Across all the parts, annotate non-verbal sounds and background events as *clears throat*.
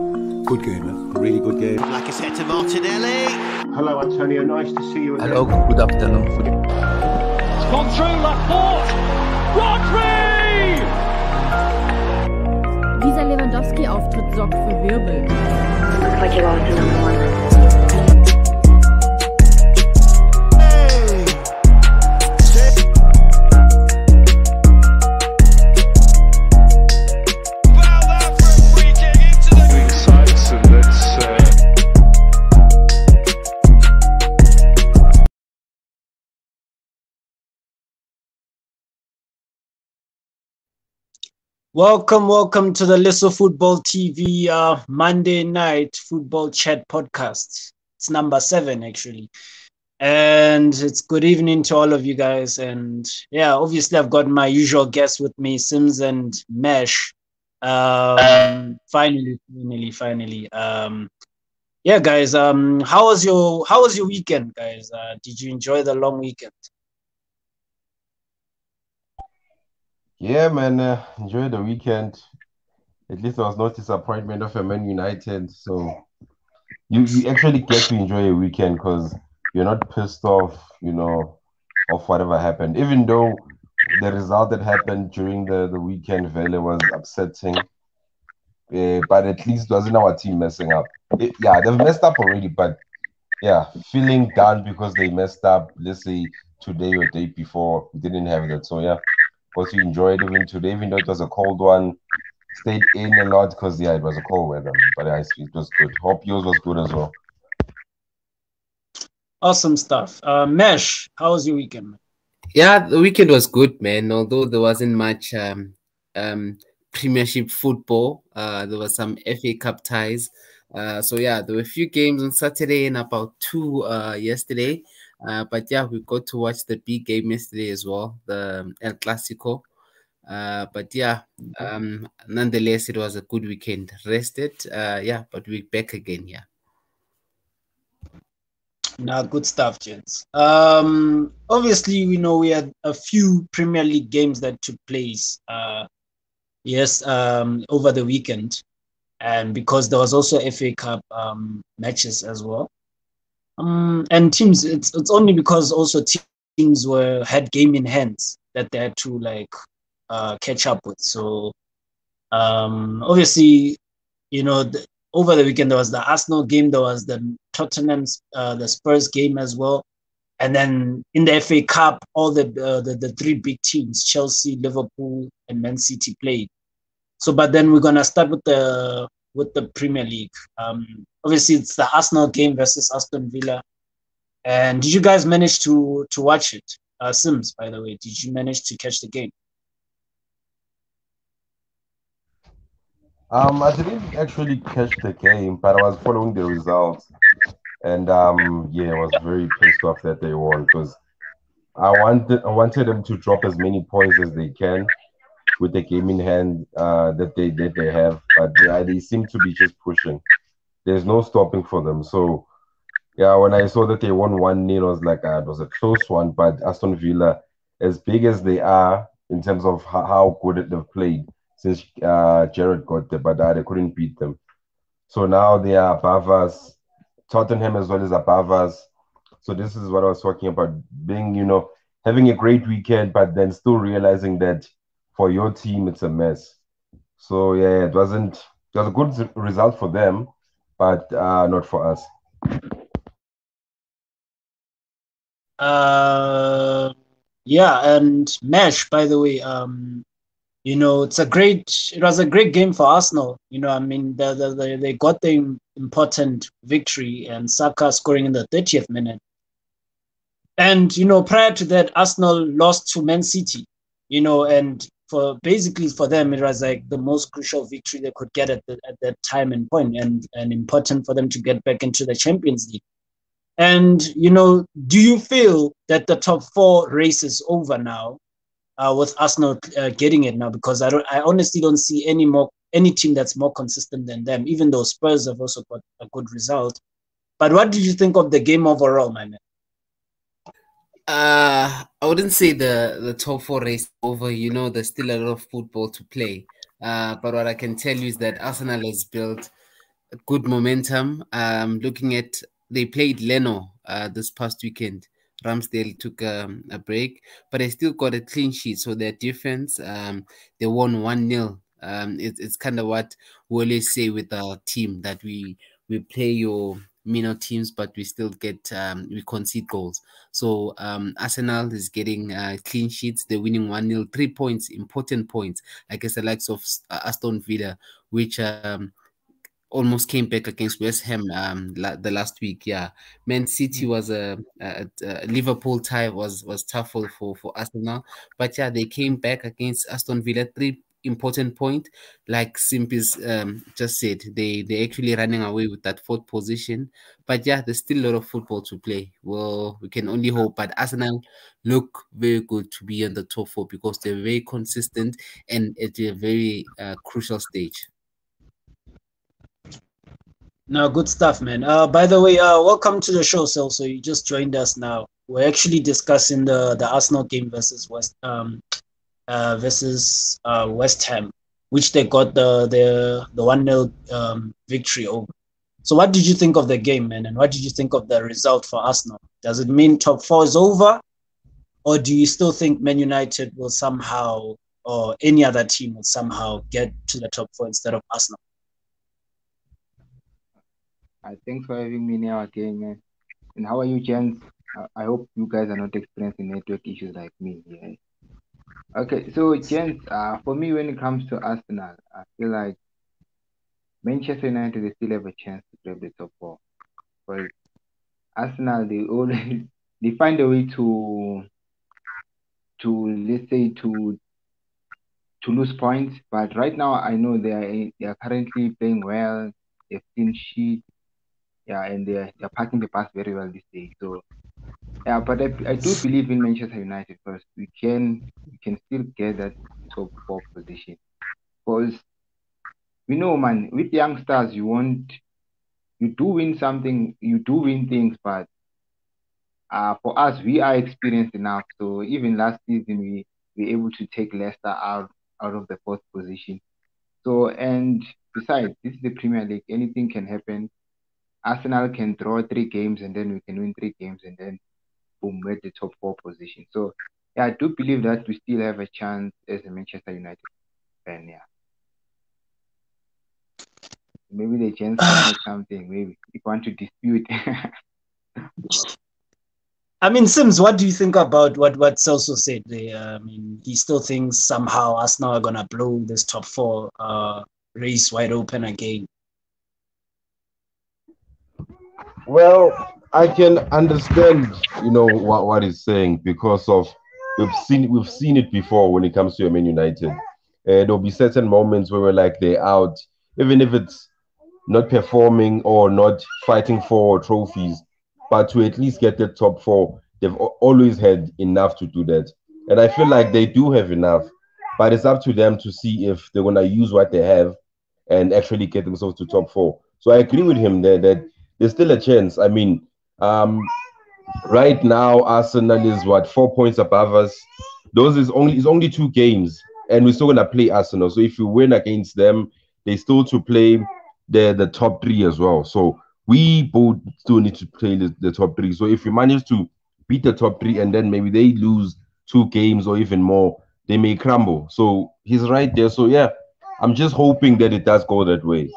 Good game, man. Really good game. Like I said to Martinelli. Hello, Antonio. Nice to see you again. Hello, good afternoon. It's gone through Laporte. Rodri! Dieser Lewandowski-Auftritt sorgt für Wirbel. Looks like you lost another one. Welcome, welcome to the Leso Football TV uh, Monday night football chat podcast. It's number seven, actually. And it's good evening to all of you guys. And yeah, obviously, I've got my usual guests with me, Sims and Mesh. Um, finally, finally, finally. Um, yeah, guys. Um, how was your How was your weekend, guys? Uh, did you enjoy the long weekend? Yeah, man, uh, enjoy the weekend. At least there was no disappointment of a Man United. So you, you actually get to enjoy a weekend because you're not pissed off, you know, of whatever happened. Even though the result that happened during the, the weekend Vele was upsetting. Uh, but at least wasn't our team messing up. It, yeah, they've messed up already, but yeah, feeling down because they messed up, let's say today or day before, we didn't have that. So yeah, because you enjoyed even today, even though it was a cold one. Stayed in a lot because yeah, it was a cold weather, but yeah, it was good. Hope yours was good as well. Awesome stuff. Uh, Mesh, how was your weekend? Yeah, the weekend was good, man. Although there wasn't much um, um, Premiership football, uh, there was some FA Cup ties. Uh, so yeah, there were a few games on Saturday and about two uh, yesterday. Uh, but yeah, we got to watch the big game yesterday as well, the um, El Clasico. Uh, but yeah, um, nonetheless, it was a good weekend. Rested, uh, yeah, but we're back again, yeah. Now, good stuff, gents. Um, obviously, we know we had a few Premier League games that took place. Uh, yes, um, over the weekend, and because there was also FA Cup um, matches as well. Um, and teams, it's it's only because also teams were had game in hands that they had to like uh, catch up with. So um, obviously, you know, the, over the weekend there was the Arsenal game, there was the Tottenham, uh, the Spurs game as well, and then in the FA Cup, all the, uh, the the three big teams, Chelsea, Liverpool, and Man City played. So, but then we're gonna start with the with the Premier League. Um, obviously, it's the Arsenal game versus Aston Villa. And did you guys manage to to watch it? Uh, Sims, by the way, did you manage to catch the game? Um, I didn't actually catch the game, but I was following the results, and um, yeah, I was very pissed off that they won because I wanted I wanted them to drop as many points as they can with the game in hand uh, that they that they have, but they, they seem to be just pushing. There's no stopping for them. So yeah, when I saw that they won one 0 I was like, ah, it was a close one. But Aston Villa, as big as they are in terms of how, how good they've played since uh, Gerrard got there, but uh, they couldn't beat them. So now they are above us. Tottenham as well is above us. So this is what I was talking about being, you know, having a great weekend, but then still realizing that for your team it's a mess. So yeah, it wasn't. It was a good result for them, but uh, not for us. Uh, yeah, and Mesh, by the way, um, you know, it's a great. It was a great game for Arsenal. You know, I mean, the, the, the, they got the important victory, and Saka scoring in the 30th minute. And you know, prior to that, Arsenal lost to Man City. You know, and for basically for them, it was like the most crucial victory they could get at, the, at that time and point, and and important for them to get back into the Champions League. And you know, do you feel that the top four race is over now, uh, with Arsenal uh, getting it now? Because I don't, I honestly don't see any more any team that's more consistent than them. Even though Spurs have also got a good result. But what did you think of the game overall, my man? Uh, I wouldn't say the the top four race over. You know, there's still a lot of football to play. Uh, but what I can tell you is that Arsenal has built good momentum. Um, looking at they played Leno uh, this past weekend. Ramsdale took um, a break, but they still got a clean sheet. So their defense, um, they won 1 0. Um, it, it's kind of what we always say with our team that we we play your minor teams, but we still get um, we concede goals. So um, Arsenal is getting uh, clean sheets. They're winning one 0 three points, important points. I guess the likes of uh, Aston Villa, which um, almost came back against West Ham um la- the last week. Yeah, Man City mm. was a, a, a, Liverpool tie was was tough for for Arsenal, but yeah, they came back against Aston Villa. Three important point, like Simpis um just said, they they actually running away with that fourth position. But yeah, there's still a lot of football to play. Well, we can only hope. But Arsenal look very good to be in the top four because they're very consistent and at a very uh, crucial stage. No, good stuff, man. Uh, by the way, uh, welcome to the show, Sel. So you just joined us now. We're actually discussing the the Arsenal game versus West um uh versus uh West Ham, which they got the the the one 0 um, victory over. So what did you think of the game, man? And what did you think of the result for Arsenal? Does it mean top four is over, or do you still think Man United will somehow, or any other team will somehow get to the top four instead of Arsenal? Uh, thanks for having me now again, man. And how are you, gents? I hope you guys are not experiencing network issues like me. Yeah. Okay, so gents, uh, for me, when it comes to Arsenal, I feel like Manchester United they still have a chance to grab the top four. But Arsenal, they always *laughs* they find a way to to let's say to to lose points. But right now, I know they are they are currently playing well. They've seen sheet yeah, and they're they're parking the bus very well this day. So yeah, but I, I do believe in Manchester United because we can we can still get that top four position. Because we know man, with youngsters you want you do win something, you do win things, but uh, for us we are experienced enough. So even last season we were able to take Leicester out out of the fourth position. So and besides, this is the Premier League, anything can happen. Arsenal can draw three games and then we can win three games and then boom, we're the top four position. So yeah, I do believe that we still have a chance as a Manchester United fan. Yeah. Maybe the chance to *sighs* something. Maybe if you want to dispute. *laughs* I mean, Sims, what do you think about what what Celso said there? I mean, he still thinks somehow Arsenal are gonna blow this top four uh, race wide open again. Well, I can understand, you know, what, what he's saying because of we've seen we've seen it before when it comes to Man United. Uh, there'll be certain moments where we're like they're out, even if it's not performing or not fighting for trophies, but to at least get the top four, they've always had enough to do that. And I feel like they do have enough, but it's up to them to see if they're gonna use what they have and actually get themselves to top four. So I agree with him there that there's still a chance. I mean, um, right now Arsenal is what four points above us. Those is only it's only two games, and we're still gonna play Arsenal. So if you win against them, they still to play the the top three as well. So we both still need to play the, the top three. So if we manage to beat the top three and then maybe they lose two games or even more, they may crumble. So he's right there. So yeah, I'm just hoping that it does go that way.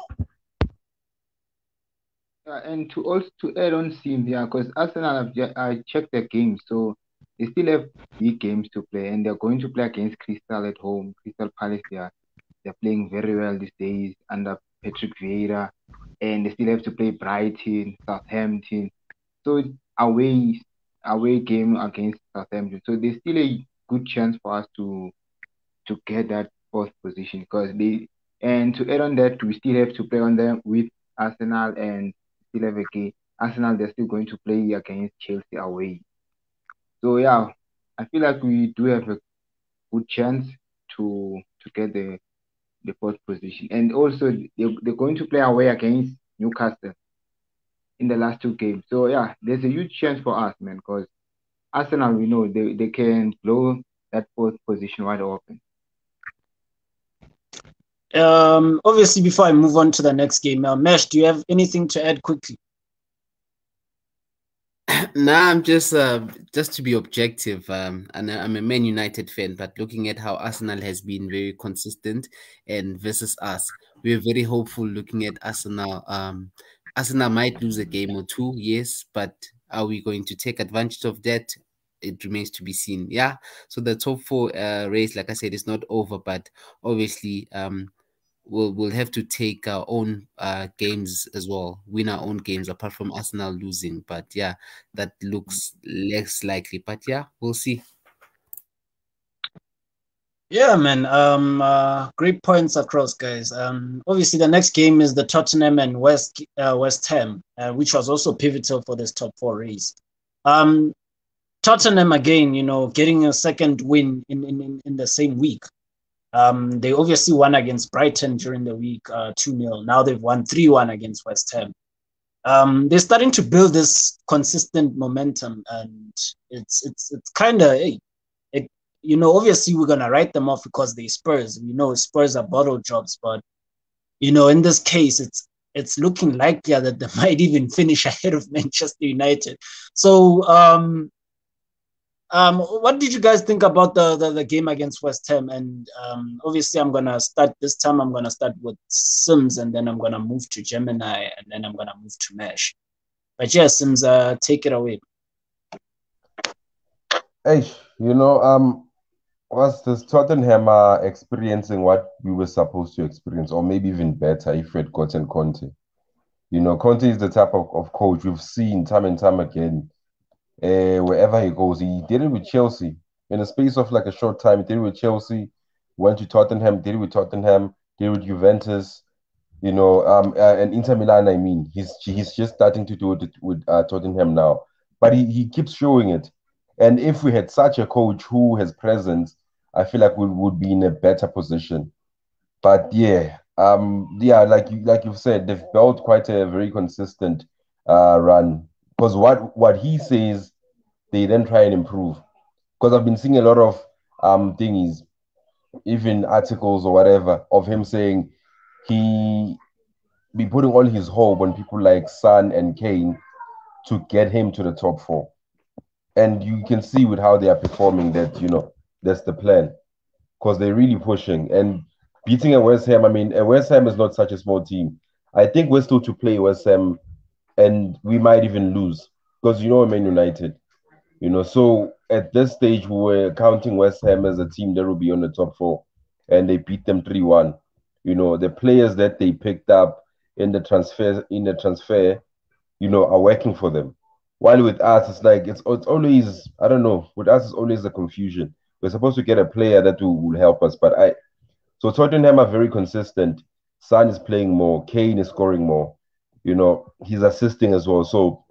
Uh, and to also to add on Sim, yeah, because Arsenal have just, I checked their games, so they still have big games to play, and they're going to play against Crystal at home. Crystal Palace, they are they're playing very well these days under Patrick Vieira, and they still have to play Brighton, Southampton. So away away game against Southampton. So there's still a good chance for us to to get that fourth position because they and to add on that we still have to play on them with Arsenal and have a game. Arsenal, they're still going to play against Chelsea away. So yeah, I feel like we do have a good chance to to get the the fourth position. And also they're, they're going to play away against Newcastle in the last two games. So yeah, there's a huge chance for us, man, because Arsenal, we know they, they can blow that fourth position wide open. Um, obviously, before I move on to the next game, uh, Mesh, do you have anything to add quickly? *clears throat* nah, I'm just uh, just to be objective. Um, and I'm a Man United fan, but looking at how Arsenal has been very consistent and versus us, we're very hopeful looking at Arsenal. Um, Arsenal might lose a game or two, yes, but are we going to take advantage of that? It remains to be seen. Yeah. So the top four uh, race, like I said, is not over, but obviously, um, we'll we'll have to take our own uh, games as well, win our own games apart from Arsenal losing. But yeah, that looks less likely. But yeah, we'll see. Yeah, man. Um, uh, great points across, guys. Um, obviously the next game is the Tottenham and West uh, West Ham, uh, which was also pivotal for this top four race. Um, Tottenham again, you know, getting a second win in in, in the same week. Um, they obviously won against Brighton during the week, uh, 2 0. Now they've won 3 1 against West Ham. Um, they're starting to build this consistent momentum, and it's it's it's kind of, hey, it, you know, obviously we're gonna write them off because they Spurs. We know Spurs are bottle jobs, but you know, in this case, it's it's looking likely that they *laughs* might even finish ahead of Manchester United. So um, um, what did you guys think about the, the, the game against West Ham? And um, obviously, I'm gonna start this time. I'm gonna start with Sims, and then I'm gonna move to Gemini, and then I'm gonna move to Mesh. But yeah, Sims, uh, take it away. Hey, you know, um, was this Tottenham uh, experiencing what we were supposed to experience, or maybe even better if we had gotten Conte? You know, Conte is the type of, of coach we've seen time and time again uh, wherever he goes. He did it with Chelsea in a space of like a short time. He did it with Chelsea, went to Tottenham, did it with Tottenham, did it with Juventus, you know, um, uh, and Inter Milan. I mean, he's he's just starting to do it with uh, Tottenham now, but he, he keeps showing it. And if we had such a coach who has presence, I feel like we would be in a better position. But yeah, um, yeah, like you like you've said, they've built quite a very consistent uh, run because what what he says, they then try and improve. Because I've been seeing a lot of um things, even articles or whatever, of him saying he be putting all his hope on people like Son and Kane to get him to the top four. And you can see with how they are performing that, you know, that's the plan. Because they're really pushing and beating a West Ham. I mean, a West Ham is not such a small team. I think we're still to play West Ham and we might even lose because you know Man United. You know, so at this stage we were counting West Ham as a team that will be on the top four, and they beat them three one. You know, the players that they picked up in the transfer in the transfer, you know, are working for them. While with us, it's like it's it's always I don't know. With us, it's always a confusion. We're supposed to get a player that will, will help us, but I. So Tottenham are very consistent. Son is playing more. Kane is scoring more you know, he's assisting as well. So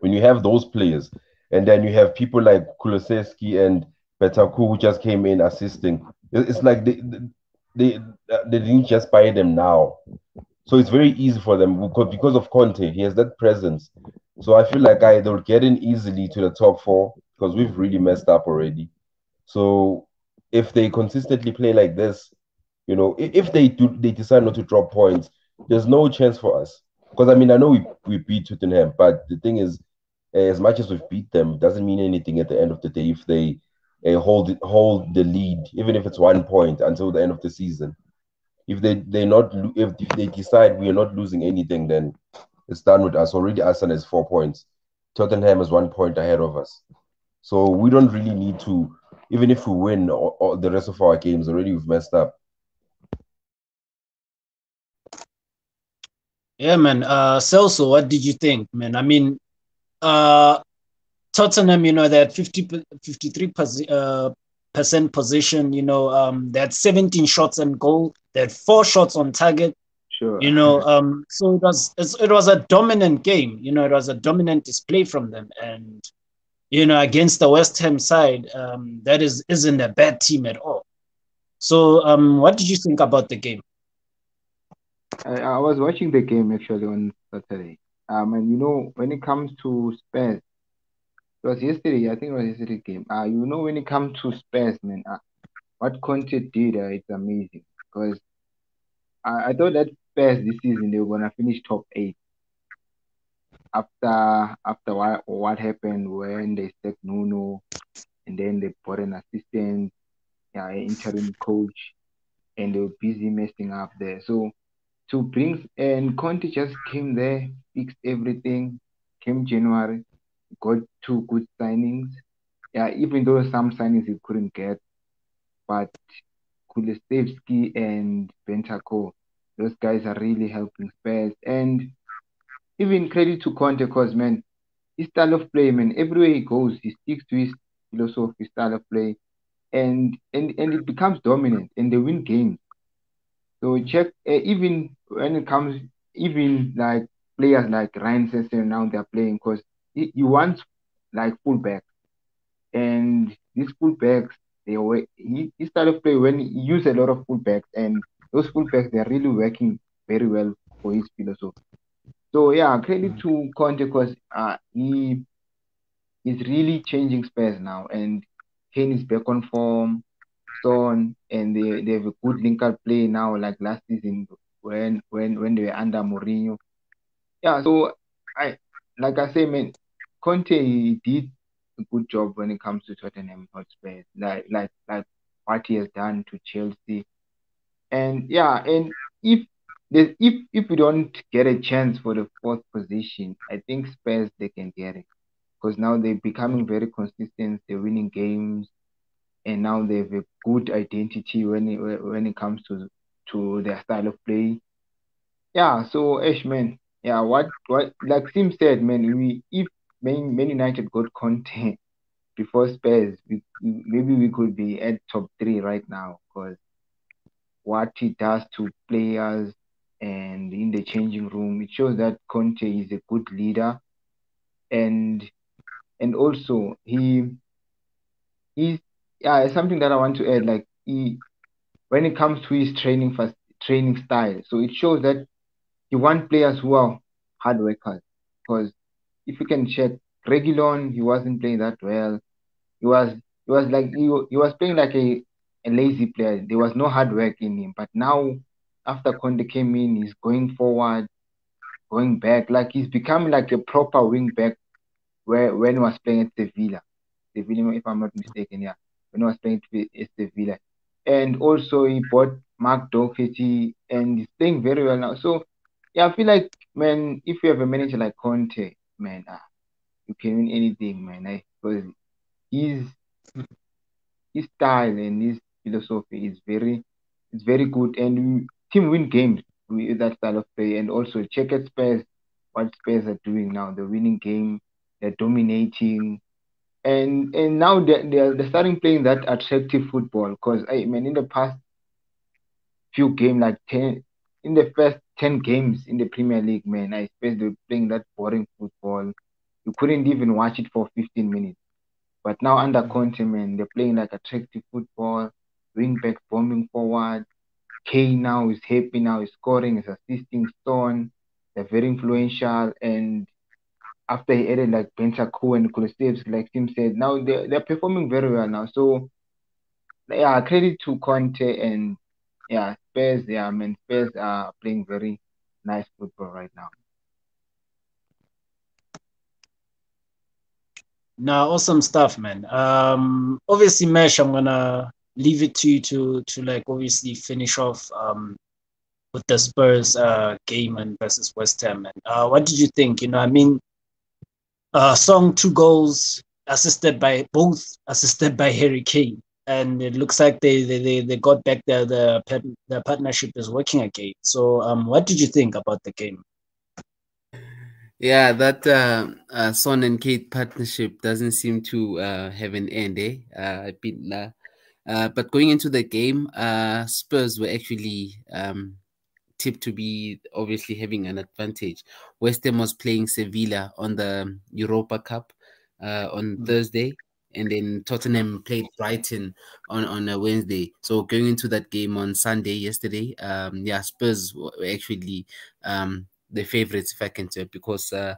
when you have those players, and then you have people like Kulusevski and Bentancur who just came in assisting, it's like they, they they didn't just buy them now. So it's very easy for them because because of Conte, he has that presence. So I feel like I they'll get in easily to the top four because we've really messed up already. So if they consistently play like this, you know, if they do they decide not to drop points, there's no chance for us. Because I mean, I know we, we beat Tottenham, but the thing is, as much as we've beat them, doesn't mean anything at the end of the day if they uh, hold hold the lead, even if it's one point until the end of the season. If they they not if, they decide we are not losing anything, then it's done with us. Already, Arsenal has four points. Tottenham is one point ahead of us. So we don't really need to, even if we win all the rest of our games, already we've messed up. Yeah, man. Uh, Celso, what did you think, man? I mean, uh, Tottenham, you know, they had 50, 53 uh, percent position. You know, um, they had 17 shots and goal. They had four shots on target. Sure. You know, um, so it was it was a dominant game. You know, it was a dominant display from them, and you know, against the West Ham side, um, that is isn't a bad team at all. So, um, what did you think about the game? I, I was watching the game actually on Saturday. Um, and you know, when it comes to Spurs, it was yesterday. I think it was yesterday game. Uh, you know, when it comes to Spurs, man, uh, what Conte did, uh, it's amazing because I, I thought that Spurs this season they were gonna finish top eight. After after what what happened when they sacked Nuno, and then they brought an assistant, yeah, interim coach, and they were busy messing up there. So to bring and Conte just came there, fixed everything, came January, got two good signings. Yeah, even though some signings he couldn't get, but Kulusevski and Bentancur, those guys are really helping Spurs. And even credit to Conte because man, his style of play, man, everywhere he goes, he sticks to his philosophy, style of play, and and and it becomes dominant, and they win games. So we check uh, even when it comes, even like players like Ryan Sessegnon now they're playing because he, wants like fullback, and these fullbacks they were he, he started play when he used a lot of fullbacks, and those fullbacks they're really working very well for his philosophy. So yeah, credit to Conte because uh, he is really changing Spurs now, and Kane is back on form, Son, and they, they have a good link-up play now, like last season when when when they were under Mourinho. Yeah, so I like I say, man, Conte did a good job when it comes to Tottenham Hotspur, like like like what he has done to Chelsea, and yeah, and if there's, if if we don't get a chance for the fourth position, I think Spurs they can get it because now they're becoming very consistent. They're winning games, and now they have a good identity when it when it comes to to their style of play. Yeah, so Ash man, yeah, what what like Sim said, man, we if Man, Man United got Conte *laughs* before Spurs, we, maybe we could be at top three right now because what he does to players and in the changing room, it shows that Conte is a good leader, and and also he is yeah something that I want to add. Like he, when it comes to his training first training style, so it shows that he wants players who are hard workers. Because if you can check, Reguilon, he wasn't playing that well. He was he was like he, he was playing like a, a lazy player. There was no hard work in him. But now after Conte came in, he's going forward, going back. Like he's becoming like a proper wing back where when he was playing at Sevilla. Sevilla, if I'm not mistaken, yeah. When he was playing at Sevilla. And also he bought Matt Doherty and he's playing very well now. So yeah, I feel like man, if you have a manager like Conte, man, ah, you can win anything, man. I, because his his style and his philosophy is very it's very good and team win games with that style of play and also check at Spurs what Spurs are doing now. They're winning game, they're dominating. And and now they're, they're, they're starting playing that attractive football because I mean in the past few games like 10 in the first 10 games in the Premier League, man, I suppose they were playing that boring football. You couldn't even watch it for 15 minutes. But now under mm. Conte, man, they're playing like attractive football, wing back bombing forward. Kane now is happy now, is scoring, is assisting Stone. They're very influential. And after he added like Bentancur and Kulusevski, like Tim said, now they're, they're performing very well now. So, yeah, credit to Conte and yeah, Spurs, yeah, I mean, Spurs are playing very nice football right now. No, awesome stuff, man. Um, obviously, Mesh, I'm gonna leave it to you to to like obviously finish off um with the Spurs uh game and versus West Ham. And uh, what did you think? You know, I mean, uh, Song two goals assisted by both assisted by Harry Kane. And it looks like they they, they, they got back there the the partnership is working again. So um what did you think about the game? Yeah that uh, uh son and Kane partnership doesn't seem to uh have an end eh? Uh, been, uh, uh but going into the game uh spurs were actually um tipped to be obviously having an advantage west ham was playing sevilla on the europa cup uh on mm-hmm. thursday and then Tottenham played Brighton on on a Wednesday. So going into that game on Sunday yesterday, um, yeah, Spurs were actually um the favorites, if I can say, because uh,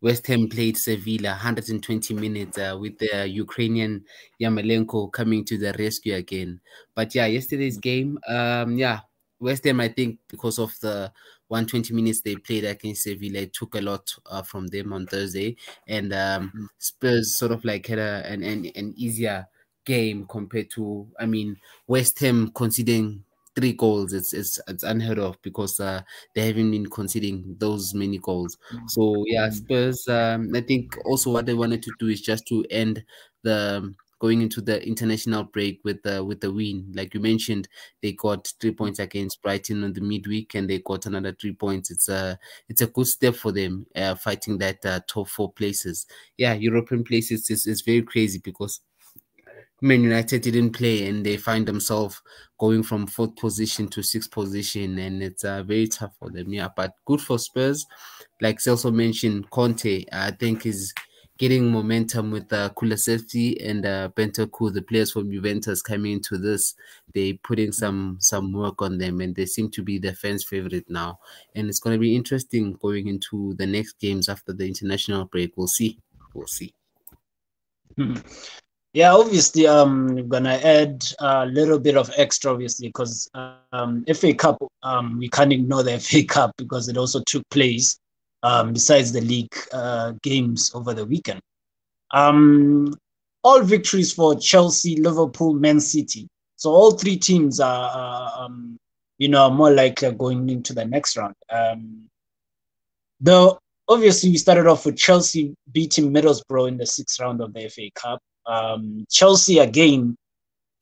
West Ham played Sevilla 120 minutes uh, with the Ukrainian Yarmolenko coming to the rescue again. But yeah, yesterday's game, um, yeah, West Ham, I think, because of the 120 minutes they played against Sevilla, it took a lot uh, from them on Thursday, and um, Spurs sort of like had a, an, an an easier game compared to, I mean, West Ham conceding three goals it's it's, it's unheard of because uh, they haven't been conceding those many goals. So yeah spurs um, i think also what they wanted to do is just to end the um, going into the international break with the with the win like you mentioned they got three points against brighton on the midweek and they got another three points it's a it's a good step for them uh, fighting that uh, top four places yeah european places is, is very crazy because Man United didn't play and they find themselves going from fourth position to sixth position, and it's uh, very tough for them. Yeah, but good for Spurs. Like Celso mentioned, Conte, I think, is getting momentum with uh, Kulusevski and uh, Bentancur, the players from Juventus coming into this. They putting some some work on them, and they seem to be the fans' favorite now. And it's going to be interesting going into the next games after the international break. We'll see. We'll see. *laughs* Yeah, obviously, um, I'm gonna add a little bit of extra, obviously, because um, FA Cup, um, we can't ignore the *laughs* FA Cup because it also took place um, besides the league uh, games over the weekend. Um, all victories for Chelsea, Liverpool, Man City. So all three teams are, are um, you know, more likely going into the next round. Um, though obviously we started off with Chelsea beating Middlesbrough in the sixth round of the FA Cup um, Chelsea again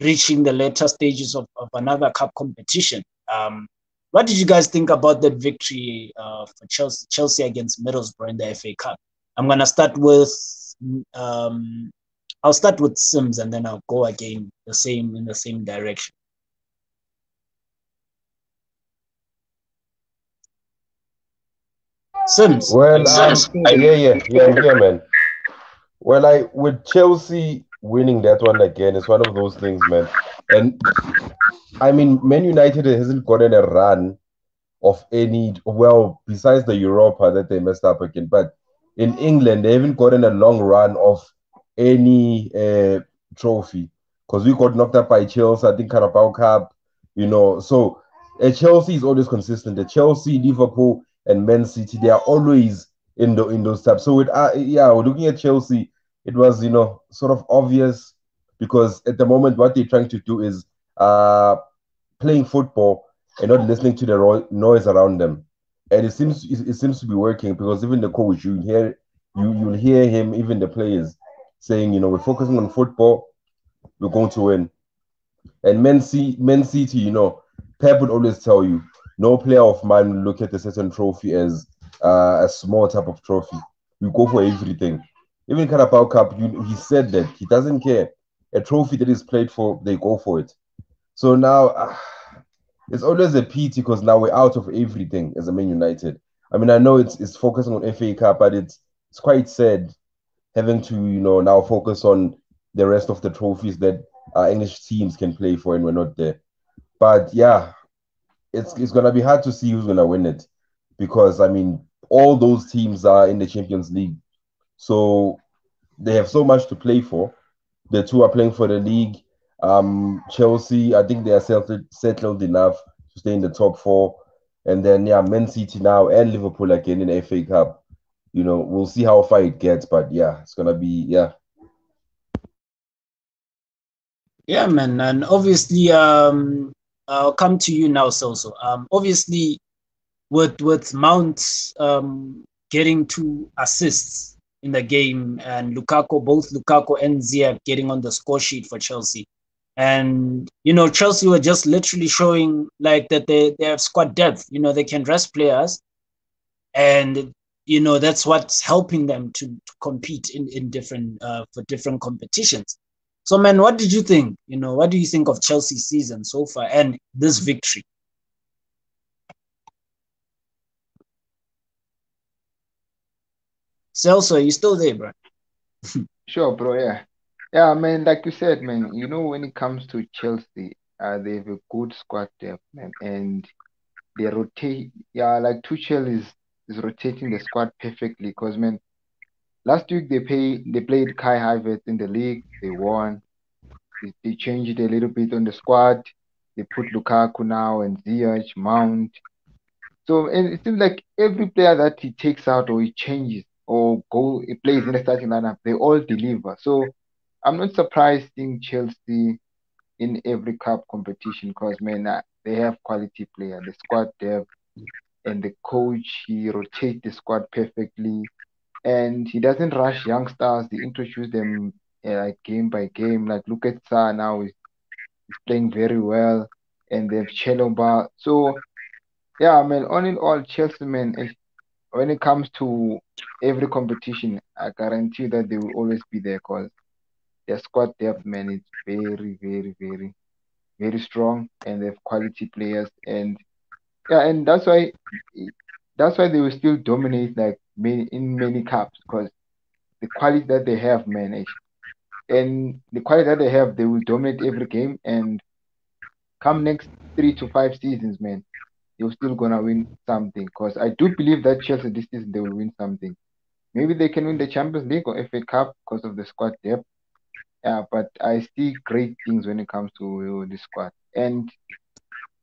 reaching the later stages of, of another cup competition. Um, what did you guys think about that victory uh, for Chelsea, Chelsea against Middlesbrough in the FA Cup? I'm gonna start with um, I'll start with Sims and then I'll go again the same in the same direction. Sims. Well, um, yeah, yeah, yeah, yeah, man. Well, I with Chelsea winning that one again, it's one of those things, man. And I mean, Man United hasn't gotten a run of any well, besides the Europa that they messed up again. But in England, they haven't gotten a long run of any uh, trophy because we got knocked up by Chelsea. I think Carabao Cup, you know. So uh, Chelsea is always consistent. The Chelsea, Liverpool, and Man City, they are always in the in those types. So with uh, yeah, looking at Chelsea, it was you know sort of obvious because at the moment what they're trying to do is uh playing football and not listening to the ro- noise around them, and it seems it, it seems to be working because even the coach you hear you you'll hear him even the players saying you know we're focusing on football, we're going to win, and Men, C- Men City you know Pep would always tell you no player of mine will look at a certain trophy as uh, a small type of trophy. We go for everything. Even Carabao Cup, you, he said that he doesn't care. A trophy that is played for, they go for it. So now uh, it's always a pity because now we're out of everything as a Man United. I mean, I know it's it's focusing on FA Cup, but it's it's quite sad having to you know now focus on the rest of the trophies that uh, English teams can play for, and we're not there. But yeah, it's it's gonna be hard to see who's gonna win it because I mean all those teams are in the Champions League, so they have so much to play for. The two are playing for the league. Um, Chelsea, I think they are settled, settled enough to stay in the top four. And then yeah, Man City now and Liverpool again in FA Cup. You know, we'll see how far it gets, but yeah, it's gonna be yeah. Yeah, man, and obviously, um, I'll come to you now, Celso. Um, obviously, with with Mount um getting two assists in the game, and Lukaku, both Lukaku and Ziyech getting on the score sheet for Chelsea. And you know, Chelsea were just literally showing like that they, they have squad depth. You know, they can rest players, and you know that's what's helping them to, to compete in in different uh, for different competitions. So, man, what did you think? You know, what do you think of Chelsea's season so far and this victory? Celso, you still there, bro? Sure, bro. Yeah, yeah, man. Like you said, man. You know, when it comes to Chelsea, uh, they have a good squad depth, man, and they rotate. Yeah, like Tuchel is is rotating the squad perfectly. Because man, last week they pay they played Kai Havertz in the league. They won. They, they changed a little bit on the squad. they put Lukaku now and Ziyech, Mount. So and it seems like every player that he takes out or he changes or go plays in the starting lineup, they all deliver. So I'm not surprised seeing Chelsea in every cup competition because man, uh, they have quality player. The squad depth and the coach he rotates the squad perfectly, and he doesn't rush youngsters. He introduces them uh, like game by game. Like look at Sa now, he's, playing very well, and they have Chalobah. So yeah, I mean, all in all, Chelsea man, when it comes to every competition, I guarantee that they will always be there because their squad depth, man, is very, very, very, very strong, and they have quality players, and yeah, and that's why that's why they will still dominate like many in many cups because the quality that they have, man, and the quality that they have, they will dominate every game, and come next three to five seasons, man, you're still gonna win something. Because I do believe that Chelsea this season they will win something. Maybe they can win the Champions League or FA Cup because of the squad depth. Yeah, but I see great things when it comes to the squad. And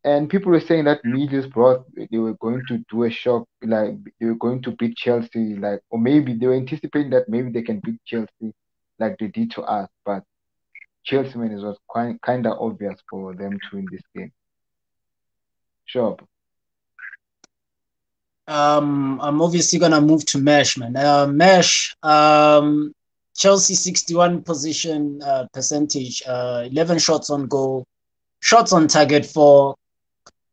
and people were saying that Middlesbrough they were going to do a shock, like they were going to beat Chelsea, like or maybe they were anticipating that maybe they can beat Chelsea, like they did to us. But Chelsea, man, it was quite kind of obvious for them to win this game. Sure. Um, I'm obviously gonna move to Mesh, man. Uh, Mesh, um, Chelsea 61 position uh, percentage, uh, 11 shots on goal, shots on target for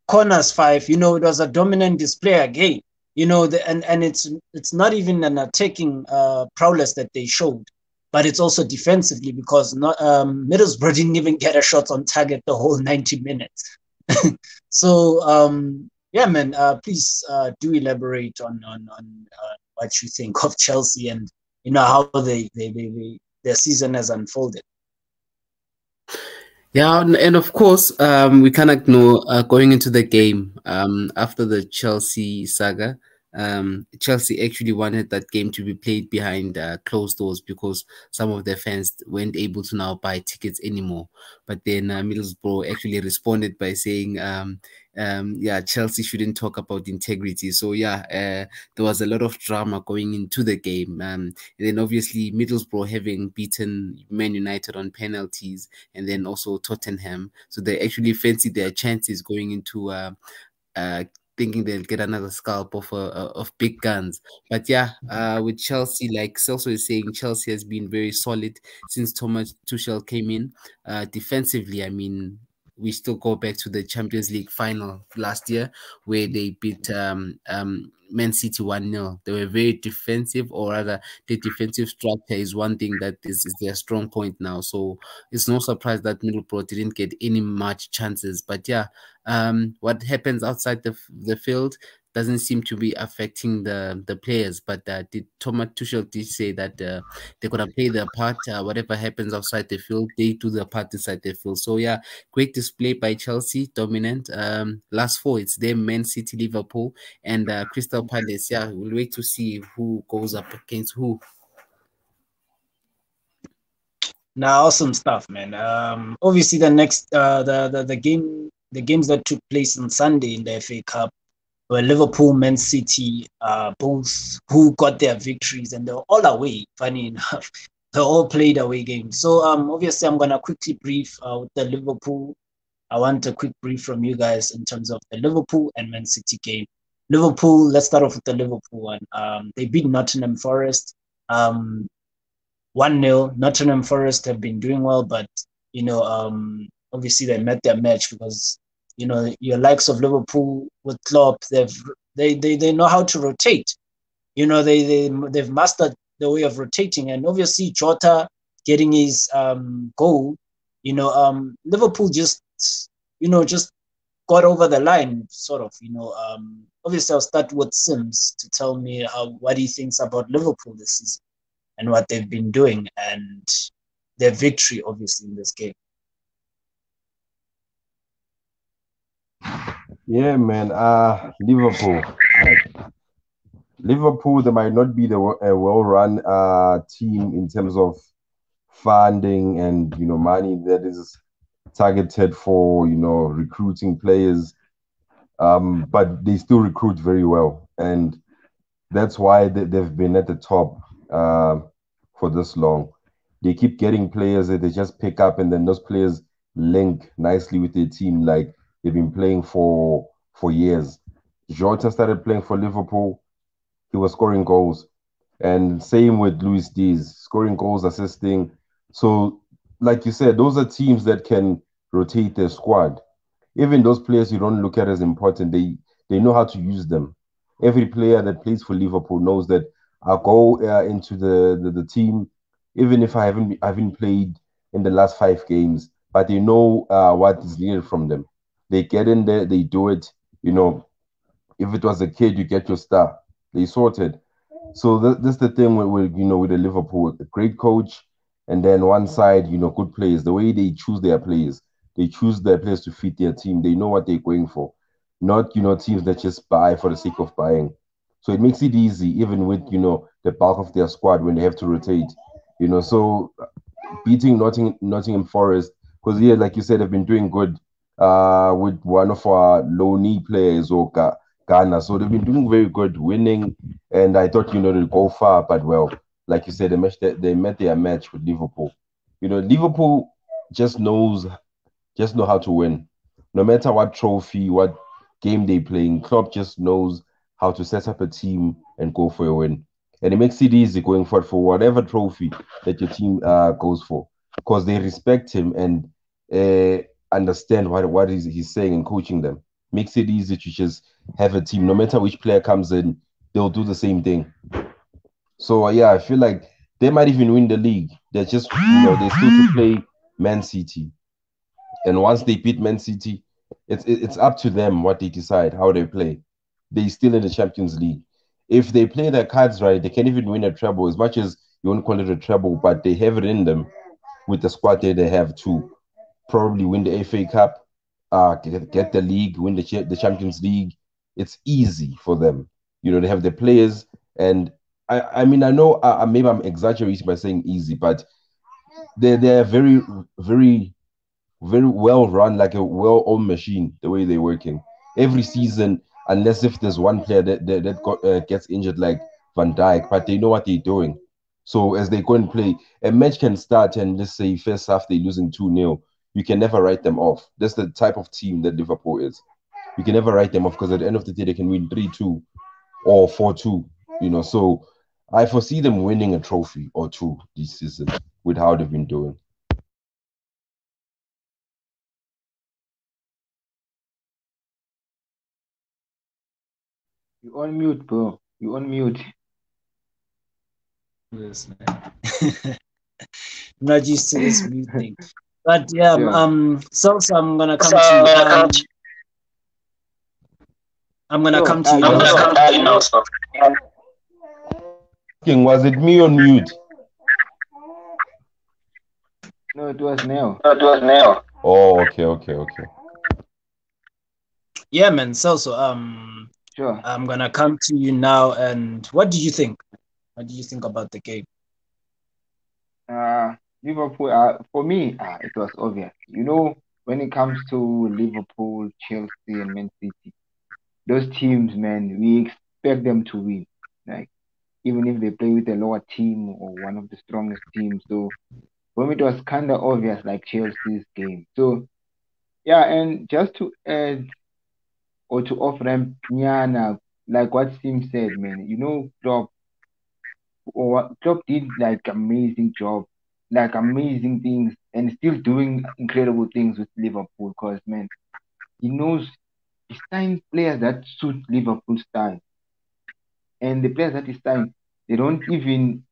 corners five. You know, it was a dominant display again. You know, the, and and it's it's not even an attacking uh, prowess that they showed, but it's also defensively because not um, Middlesbrough *laughs* didn't even get a shot on target the whole 90 minutes. *laughs* so um, yeah, man, uh, please uh, do elaborate on on on uh, what you think of *laughs* Chelsea and you know how they they, they, they their season has unfolded. Yeah, and, of course, um, we cannot know uh, going into the game um, after the Chelsea saga. Um, Chelsea actually wanted that game to be played behind uh, closed doors because some of their fans weren't able to now buy tickets anymore. But then uh, Middlesbrough actually responded by saying, um, yeah, Chelsea shouldn't talk about integrity. So yeah, uh, there was a lot of drama going into the game. Um, and then obviously Middlesbrough having beaten Man United on penalties, and then also Tottenham, so they actually fancy their chances going into. Uh, uh, thinking they'll get another scalp of uh, uh, of big guns. But yeah, uh, with Chelsea, like Celso is saying, Chelsea has been very solid since Thomas Tuchel came in. Uh, defensively, I mean, we still go back to the Champions League final last year where they beat um, um, Man City 1 0. They were very defensive, or rather, the defensive structure is one thing that is, is their strong point now. So it's no surprise that Middlesbrough didn't get any much chances. But yeah, um, what happens outside the, the field doesn't seem to be affecting the the players. But uh, did Thomas Tuchel did say that uh, they're gonna play their part. Uh, whatever happens outside the field, they do their part inside the field. So yeah, great display by Chelsea, dominant. Um, last four, it's them, Man City, Liverpool, and uh, Crystal Palace. Yeah, we'll wait to see who goes up against who. Now, awesome stuff, man. Um, obviously, the next uh, the, the the game the games that took place on Sunday in the FA Cup were Liverpool, Man City, uh, both who got their victories, and they're all away. Funny *laughs* enough, they all played away games. So um, obviously, I'm gonna quickly brief uh, the Liverpool. I want a quick brief from you guys in terms of the Liverpool and Man City game. Liverpool, let's start off with the Liverpool one. Um, they beat Nottingham Forest. Um, 1 0. Nottingham Forest have been doing well, but you know, um, obviously they met their match because you know your likes of Liverpool with Klopp, they've they they, they know how to rotate. You know they they they've mastered the way of rotating, and obviously Jota getting his um, goal. You know, um, Liverpool just you know just got over the line, sort of. You know, um, obviously I'll start with Sims to tell me how what he thinks about Liverpool this season and what they've been doing and their victory, obviously, in this game. Yeah, man. Uh, Liverpool. Liverpool, they might not be the a well-run uh team in terms of funding and you know money that is targeted for you know recruiting players, um, but they still recruit very well, and that's why they, they've been at the top uh, for this long. They keep getting players that they just pick up, and then those players link nicely with their team, like they've been playing for for years. Jota started playing for Liverpool. He was scoring goals. And same with Luis Diaz, scoring goals, assisting. So, like you said, those are teams that can rotate their squad. Even those players you don't look at as important, they they know how to use them. Every player that plays for Liverpool knows that I'll go uh, into the, the, the team, even if I haven't I haven't played in the last five games, but they know uh, what is needed from them. They get in there, they do it. You know, if it was a kid, you get your star. They sorted. So th- that's the thing with, with, you know with the Liverpool, a great coach, and then one side, you know, good players. The way they choose their players, they choose their players to fit their team. They know what they're going for, not you know teams that just buy for the sake of buying. So it makes it easy, even with you know the bulk of their squad when they have to rotate. You know, so beating Nottingham, Nottingham Forest because yeah, like you said, they've been doing good uh, with one of our low knee players or Ghana. So they've been doing very good, winning, and I thought you know they'd go far, but well, like you said, they matched they met their match with Liverpool. You know, Liverpool just knows just know how to win. No matter what trophy, what game they playing, Klopp just knows how to set up a team and go for a win. And it makes it easy going forward for whatever trophy that your team uh, goes for because they respect him and uh, understand what, what he's, he's saying and coaching them. Makes it easy to just have a team. No matter which player comes in, they'll do the same thing. So uh, yeah, I feel like they might even win the league. They're just you know they still to play Man City, and once they beat Man City, it's it's up to them what they decide how they play. They still in the Champions League. If they play their cards right, they can even win a treble. As much as you won't call it a treble, but they have it in them with the squad that they have to probably win the FA Cup, uh, get, get the league, win the the Champions League. It's easy for them. You know, they have the players, and I, I mean, I know uh, uh maybe I'm exaggerating by saying easy, but they're they're very, very, very well run, like a well-owned machine. The way they're working every season, unless if there's one player that that, that got, uh, gets injured, like Van Dijk, but they know what they're doing. So as they go and play, a match can start and let's say first half they're losing 2 0 you can never write them off. That's the type of team that Liverpool is. You can never write them off because at the end of the day, they can win 3 2 or 4 2, you know. So I foresee them winning a trophy or two this season with how they've been doing. You on mute, bro. You on mute. Yes, man. I'm *laughs* not used to this mute thing. *laughs* But yeah, yeah. um, so, so I'm gonna come so, to you. Um, I'm gonna come to you. I'm gonna come to you now. So. Was it me on mute? No, it was Neil. No, it was Neil. Oh, okay, okay, okay. Yeah, man. So, so um, sure. I'm gonna come to you now. And what do you think? What do you think about the game? Liverpool, uh, for me, uh, it was obvious. You know, when it comes to Liverpool, Chelsea, and Man City, those teams, man, we expect them to win. Like, even if they play with a lower team or one of the strongest teams. So, for me, it was kind of obvious, like Chelsea's game. So, yeah, and just to add or to off ramp Nyana, like what Sim said, man, you know, Klopp, or Klopp did like amazing job like amazing things and still doing incredible things with Liverpool because man, he knows he signed players that suit Liverpool style. And the players that he signed, they don't even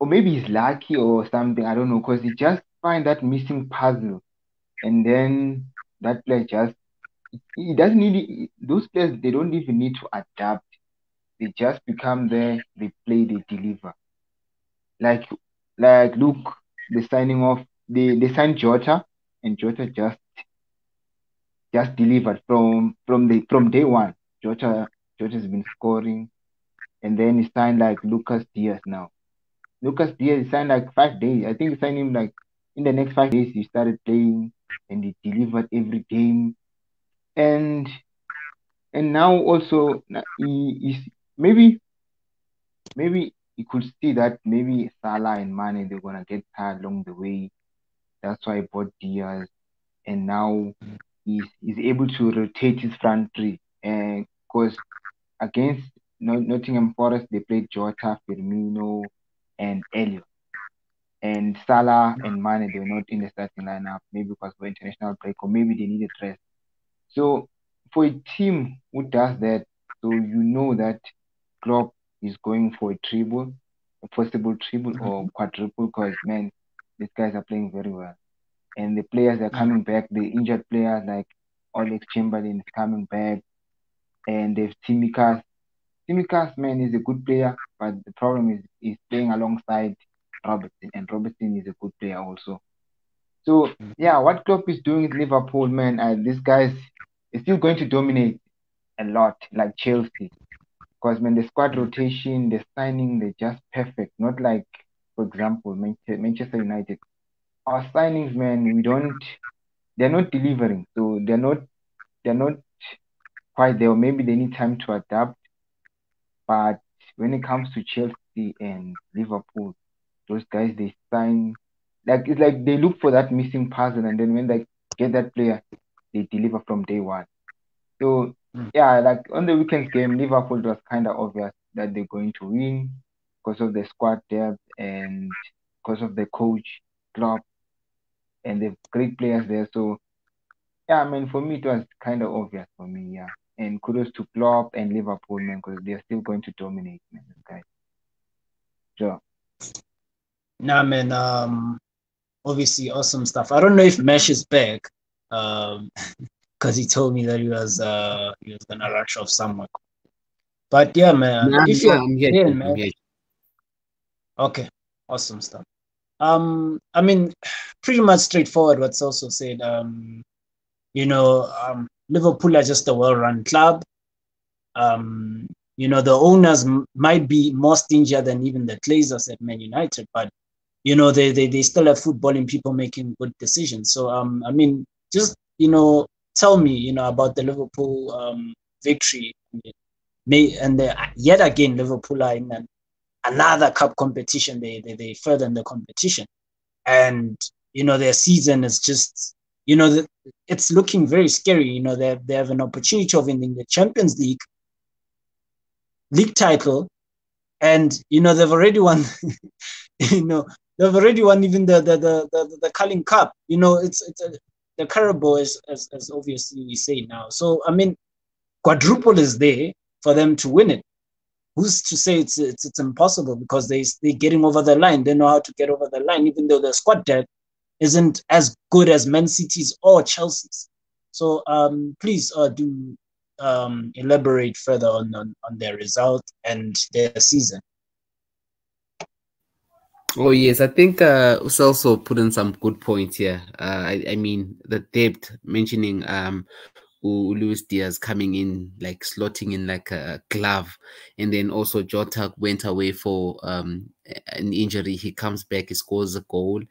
or maybe he's lucky or something, I don't know, because he just find that missing puzzle. And then that player just he doesn't need those players they don't even need to adapt. They just become there, they play, they deliver. Like like look the signing off they they signed Jota and Jota just just delivered from from the from day one. Jota Jota's been scoring and then he signed like Lucas Diaz now. Lucas Diaz signed like five days. I think he signed him like in the next five days, he started playing and he delivered every game. And and now also he is maybe maybe you could see that maybe Salah and Mane they're gonna get tired along the way. That's why he bought Diaz, and now he's, he's able to rotate his front three. And because against Nottingham Forest they played Jota, Firmino, and Elliott. And Salah and Mane they were not in the starting lineup, maybe because of international break, or maybe they needed rest. So for a team who does that, so you know that Klopp is going for a triple, a possible triple or Mm-hmm. quadruple, because man, these guys are playing very well. And the players are coming back, the injured players like Alex Chamberlain is coming back, and they've Tsimikas. Tsimikas, man, is a good player, but the problem is he's playing alongside Robertson, and Robertson is a good player also. So yeah, what Klopp is doing with Liverpool, man, uh, these guys is still going to dominate a lot, like Chelsea. Because when the squad rotation, the signing, they're just perfect. Not like, for example, Manchester United. Our signings, man, we don't. They're not delivering, so they're not. They're not quite there. Maybe they need time to adapt. But when it comes to Chelsea and Liverpool, those guys they sign like it's like they look for that missing puzzle, and then when they get that player, they deliver from day one. So Mm. Yeah, like on the weekend's game, Liverpool was kind of obvious that they're going to win because of the squad depth and because of the coach Klopp and the great players there. So yeah, I mean for me it was kind of obvious for me, yeah. And kudos to Klopp and Liverpool, man, because they're still going to dominate, man. Guys. Sure. Nah, man. Um, obviously awesome stuff. I don't know if Mesh is back. Um, *laughs* because he told me that he was uh he was gonna rush off somewhere. But yeah, man. If you're I'm here, here, I'm man. here. Okay, awesome stuff. Um, I mean, pretty much straightforward. What's also said. Um, you know, um, Liverpool are just a well-run club. Um, you know, the owners m- might be more stingier than even the Glazers at Man United, but you know, they they, they still have footballing people making good decisions. So, um, I mean, just you know, tell me, you know, about the Liverpool um victory. May and yet again, Liverpool are in an another cup competition. They they they further in the competition, and you know their season is just you know it's looking very scary. You know they they have an opportunity of winning the Champions League league title, and you know they've already won. *laughs* you know they've already won even the the the the, the Carling Cup. You know it's it's the Carabao is as, as obviously we say now. So I mean, quadruple is there for them to win it who's to say it's it's, it's impossible because they they're getting over the line. They know how to get over the line, even though the squad depth isn't as good as Man City's or Chelsea's. So um, please uh, do um, elaborate further on, on on their result and their season. Oh yes, I think uh also put in some good points here. Uh, I, I mean the depth mentioning um Luis Diaz coming in like slotting in like a glove, and then also Jota went away for um an injury. He comes back, he scores a goal.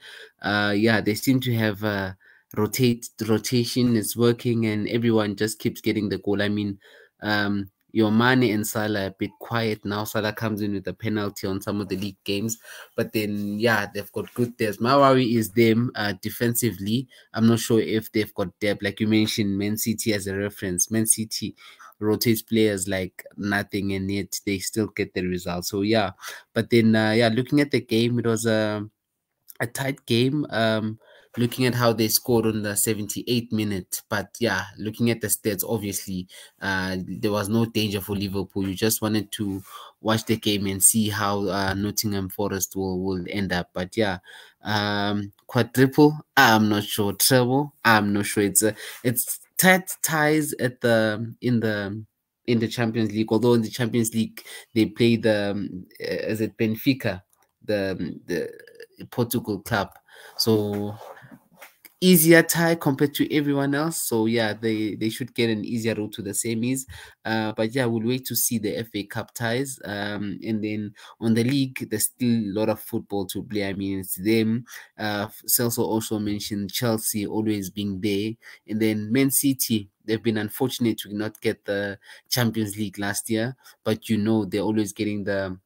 Uh, yeah, they seem to have uh rotate rotation is working, and everyone just keeps getting the goal. I mean, um. Your Mane and Salah a bit quiet now. Salah comes in with a penalty on some of the league games, but then yeah, they've got good depth. My worry is them uh, defensively. I'm not sure if they've got depth. Like you mentioned, Man City as a reference. Man City rotates players like nothing, and yet they still get the result. So yeah, but then uh, yeah, looking at the game, it was a a tight game. Um, looking at how they scored on the 78th minute, but yeah, looking at the stats, obviously, uh, there was no danger for Liverpool. You just wanted to watch the game and see how uh, Nottingham Forest will will end up. But yeah, um, quadruple. I'm not sure. Treble. I'm not sure. It's a it's tight ties at the in the in the Champions League. Although in the Champions League they play the um, uh, is it Benfica, the the Portugal club. So easier tie compared to everyone else. So yeah, they they should get an easier route to the semis. Uh, but yeah, we'll wait to see the FA Cup ties. Um, and then on the league, there's still a lot of football to play. I mean, it's them. Uh, Celso also mentioned Chelsea always being there, and then Man City. They've been unfortunate to not get the Champions League last year, but you know they're always getting the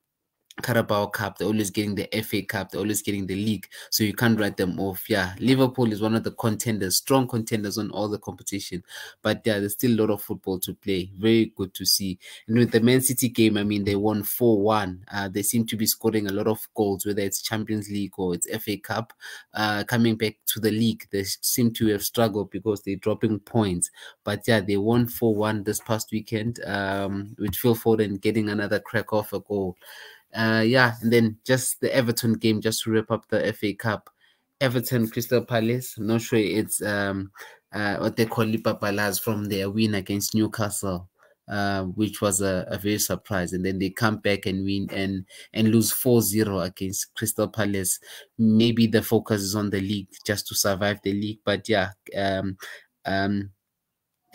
Carabao Cup, they're always getting the FA Cup, they're always getting the league, so you can't write them off. Yeah, Liverpool is one of the contenders, strong contenders on all the competition, but yeah, there's still a lot of football to play. Very good to see. And with the Man City game, I mean, they won 4 1. Uh, they seem to be scoring a lot of goals, whether it's Champions League or it's FA Cup. Uh, coming back to the league, they seem to have struggled because they're dropping points, but yeah, they won 4 1 this past weekend um, with Phil Foden getting another crack off a goal uh, yeah, and then just the Everton game, just to wrap up the FA Cup. Everton Crystal Palace. I'm not sure it's um uh what they call Lipapalas from their win against Newcastle, uh, which was a, a very surprise. And then they come back and win and and lose 4-0 against Crystal Palace. Maybe the focus is on the league just to survive the league. But yeah, um um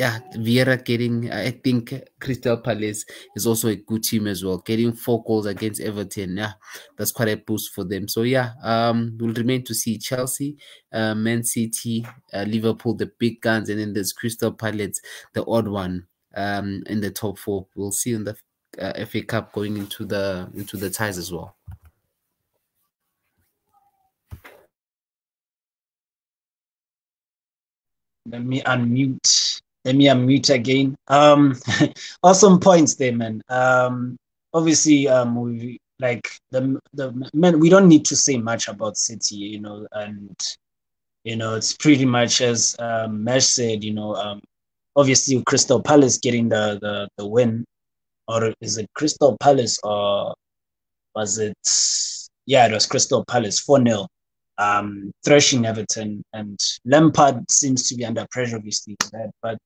yeah, Vieira getting, I think Crystal Palace is also a good team as well. Getting four goals against Everton, yeah, that's quite a boost for them. So yeah, um, we'll remain to see Chelsea, uh, Man City, uh, Liverpool, the big guns, and then there's Crystal Palace, the odd one, um, in the top four. We'll see in the uh, FA Cup going into the into the ties as well. Let me unmute let me unmute again. Um, *laughs* awesome points there, man. Um, obviously, um, we like the the man. We don't need to say much about City, you know, and you know it's pretty much as um, Mesh said. You know, um, obviously Crystal Palace getting the the the win, or is it Crystal Palace or was it? Yeah, it was Crystal Palace four 0 um, thrashing Everton, and Lampard seems to be under pressure, obviously, that. But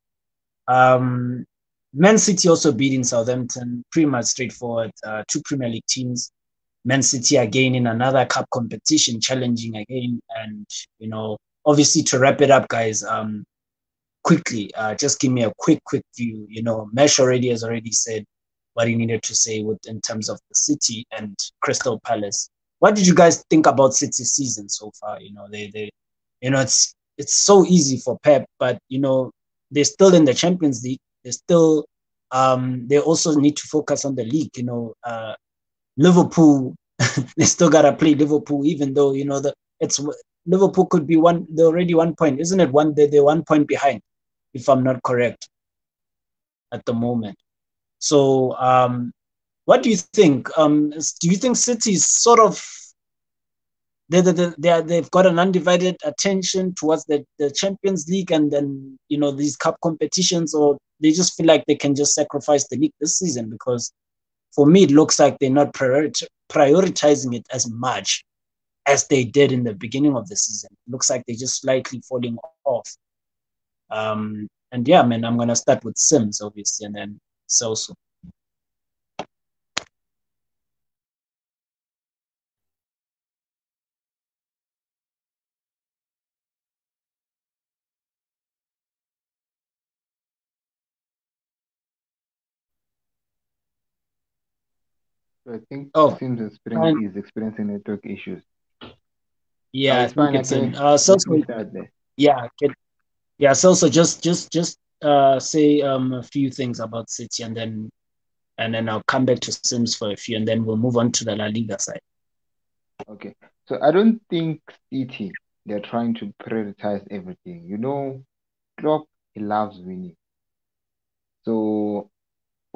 um, Man City also beating Southampton, pretty much straightforward. Uh, two Premier League teams. Man City again in another cup competition, challenging again. And, you know, obviously to wrap it up, guys, um, quickly, uh, just give me a quick, quick view. You know, Mesh already has already said what he needed to say with in terms of the City and Crystal Palace. What did you guys think about City season so far? You know, they, they, you know, it's it's so easy for Pep, but you know, they're still in the Champions League. They're still um, they also need to focus on the league. You know, uh, Liverpool *laughs* they still gotta play Liverpool, even though you know the it's Liverpool could be one. They're already one point, isn't it? One they they're one point behind, if I'm not correct, at the moment. So, um, what do you think? Um, do you think City is sort of they, they, they are, they've got an undivided attention towards the, the Champions League and then, you know, these cup competitions, or they just feel like they can just sacrifice the league this season? Because for me, it looks like they're not prioritizing it as much as they did in the beginning of the season. It looks like they're just slightly falling off. Um, and yeah, man, I'm going to start with Sims, obviously, and then Celso. So I think Oh, Sims is experiencing, is experiencing network issues. Yeah, Oh, I it's fine. think it's in. Uh, let Celso, me start there. yeah, can, yeah. Celso, just just just uh say um a few things about City, and then and then I'll come back to Sims for a few, and then we'll move on to the La Liga side. Okay. So I don't think City they're trying to prioritize everything. You know, Klopp he loves winning. So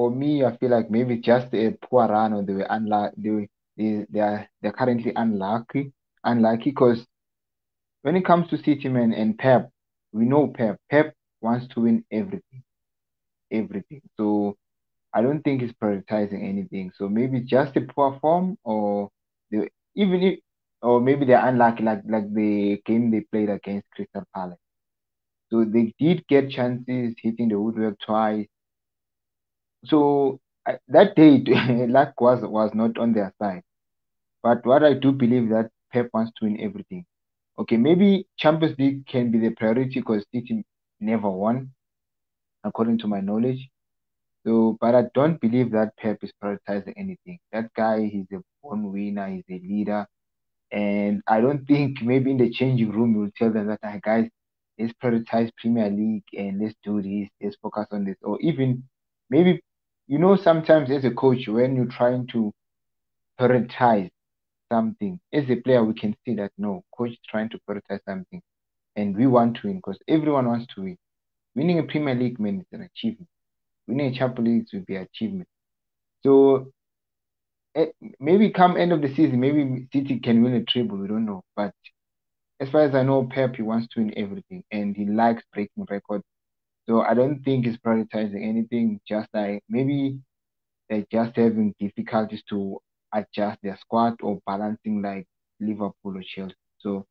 for me, I feel like maybe just a poor run or they were unlucky. They they they are they're currently unlucky, unlucky because when it comes to City man and Pep, we know Pep. Pep wants to win everything, everything. So I don't think he's prioritizing anything. So maybe just a poor form, or they even if, or maybe they're unlucky, like like the game they played against Crystal Palace. So they did get chances, hitting the woodwork twice. So that day, *laughs* luck was was not on their side. But what I do believe that Pep wants to win everything. okay, maybe Champions League can be the priority because City never won, according to my knowledge. So, but I don't believe that Pep is prioritizing anything. That guy, he's a born winner, he's a leader. And I don't think maybe in the changing room you'll tell them that, hey, guys, let's prioritize Premier League and let's do this, let's focus on this. Or even maybe, you know, sometimes as a coach, when you're trying to prioritize something, as a player, we can see that no, coach is trying to prioritize something. And we want to win because everyone wants to win. Winning a Premier League man is an achievement. Winning a Champions League will be an achievement. So eh, maybe come end of the season, maybe City can win a treble. We don't know. But as far as I know, Pep he wants to win everything, and he likes breaking records. So I don't think it's prioritizing anything. Just like maybe they're just having difficulties to adjust their squad or balancing like Liverpool or Chelsea. So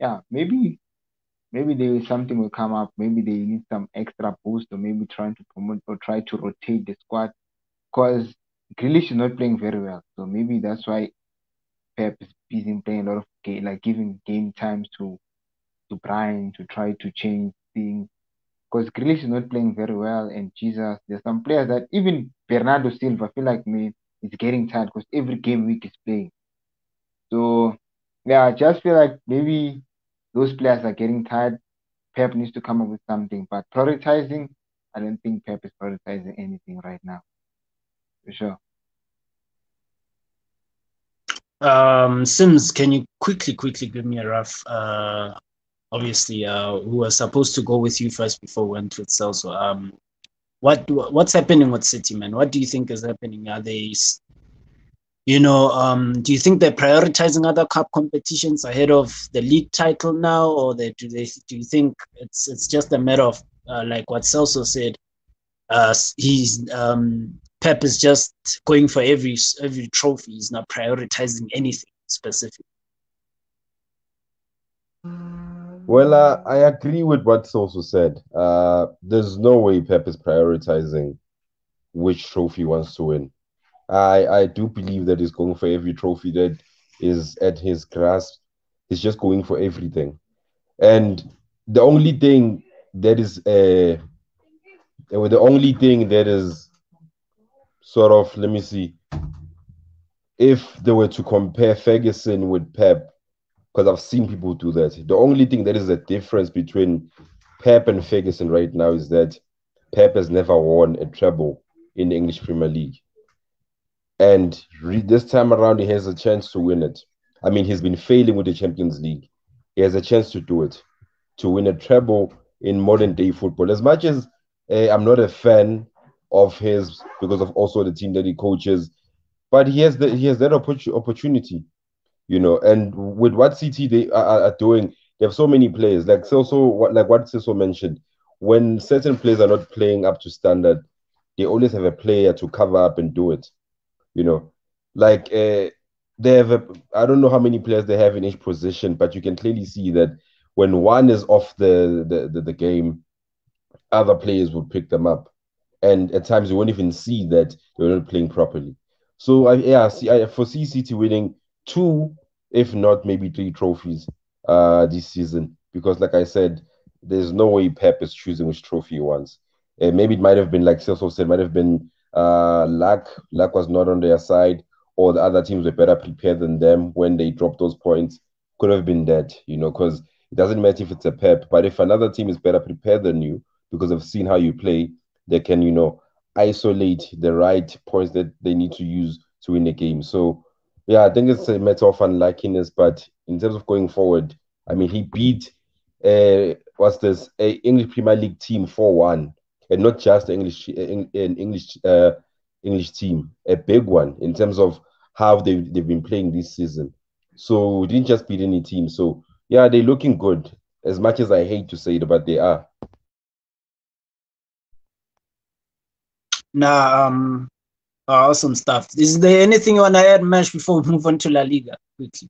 yeah, maybe maybe there is something will come up. Maybe they need some extra boost or maybe trying to promote or try to rotate the squad because Grealish is not playing very well. So maybe that's why Pep is busy playing a lot of game, like giving game times to to Brian to try to change things. Because Grealish is not playing very well, and Jesus, there's some players that even Bernardo Silva feel like me is getting tired because every game week is playing. So yeah, I just feel like maybe those players are getting tired. Pep needs to come up with something, but prioritizing, I don't think Pep is prioritizing anything right now. For sure. Um, Sims, can you quickly, quickly give me a rough? Uh, obviously, uh, who was supposed to go with you first before we went with Celso. Um, what what's happening with City, man? What do you think is happening? Are they, you know, um, do you think they're prioritizing other cup competitions ahead of the league title now, or they, do they do you think it's it's just a matter of uh, like what Celso said? Uh, he's um, Pep is just going for every every trophy. He's not prioritizing anything specific. Well, uh, I agree with what also said. Uh, there's no way Pep is prioritizing which trophy wants to win. I I do believe that he's going for every trophy that is at his grasp. He's just going for everything, and the only thing that is uh, the only thing that is sort of let me see if they were to compare Ferguson with Pep because I've seen people do that. The only thing that is a difference between Pep and Ferguson right now is that Pep has never won a treble in the English Premier League. And re- this time around, he has a chance to win it. I mean, he's been failing with the Champions League. He has a chance to do it, to win a treble in modern day football. As much as uh, I'm not a fan of his because of also the team that he coaches, but he has the, he has that opportunity you know. And with what City they are, are doing, they have so many players. Like so, so like what Celso mentioned, when certain players are not playing up to standard, they always have a player to cover up and do it. You know, like uh, they have a I don't know how many players they have in each position, but you can clearly see that when one is off the the, the, the game, other players would pick them up. And at times you won't even see that they're not playing properly. So I yeah, see I foresee City winning two, if not maybe three trophies uh, this season. Because, like I said, there's no way Pep is choosing which trophy he wants. Maybe it might have been, like Celso said, might have been uh, luck. Luck was not on their side, or the other teams were better prepared than them when they dropped those points. Could have been that, you know, because it doesn't matter if it's a Pep, but if another team is better prepared than you because of seeing how you play, they can, you know, isolate the right points that they need to use to win the game. So yeah, I think it's a matter of unluckiness, but in terms of going forward, I mean, he beat uh, what's this a English Premier League team four one, and not just English an English uh, English team, a big one in terms of how they they've been playing this season. So didn't just beat any team. So yeah, they're looking good. As much as I hate to say it, but they are. Now, um, awesome stuff. Is there anything you want to add, Mesh, before we move on to La Liga quickly?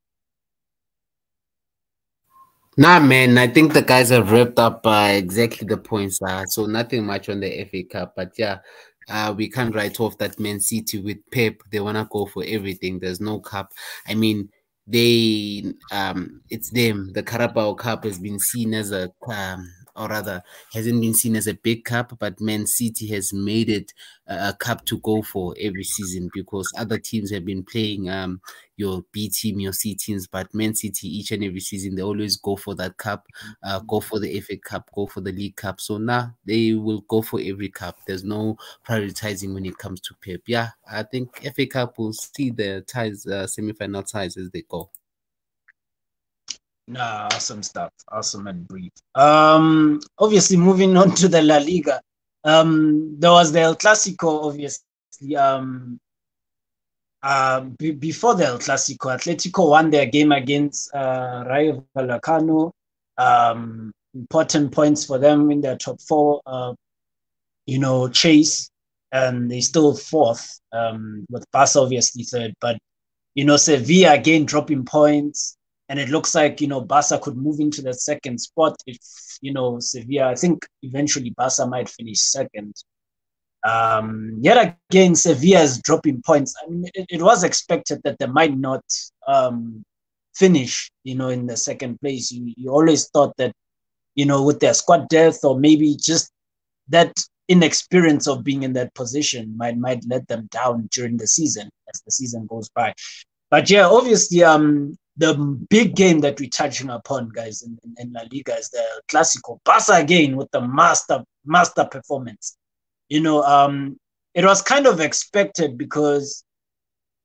Nah, man, I think the guys have wrapped up uh, exactly the points. Uh, so nothing much on the FA Cup, but yeah, uh, we can't write off that Man City with Pep. They wanna go for everything. There's no cup. I mean, they um it's them. The Carabao Cup has been seen as a um, or rather hasn't been seen as a big cup, but Man City has made it a cup to go for every season because other teams have been playing um your B team, your C teams, but Man City each and every season they always go for that cup, uh, go for the FA Cup, go for the League Cup. So now they will go for every cup. There's no prioritizing when it comes to Pep. Yeah, I think FA Cup will see the ties, uh, semi-final ties as they go. Nah, awesome stuff. Awesome and brief. Um, obviously, moving on to the La Liga. Um, there was the El Clasico, obviously. Um, uh, b- before the El Clasico, Atletico won their game against uh, Rayo Vallecano. Um, important points for them in their top four. Uh, you know, chase, and they still fourth. Um, with Barca obviously third, but you know, Sevilla again dropping points and it looks like you know Barca could move into the second spot if you know Sevilla. I think eventually Barca might finish second. Um, yet again, Sevilla is dropping points. I mean, it, it was expected that they might not um, finish, you know, in the second place. You, you always thought that, you know, with their squad depth or maybe just that inexperience of being in that position might might let them down during the season as the season goes by. But yeah, obviously, um, the big game that we're touching upon, guys, in, in, La Liga is the Clasico. Barca again with the master master performance. You know, um, it was kind of expected because,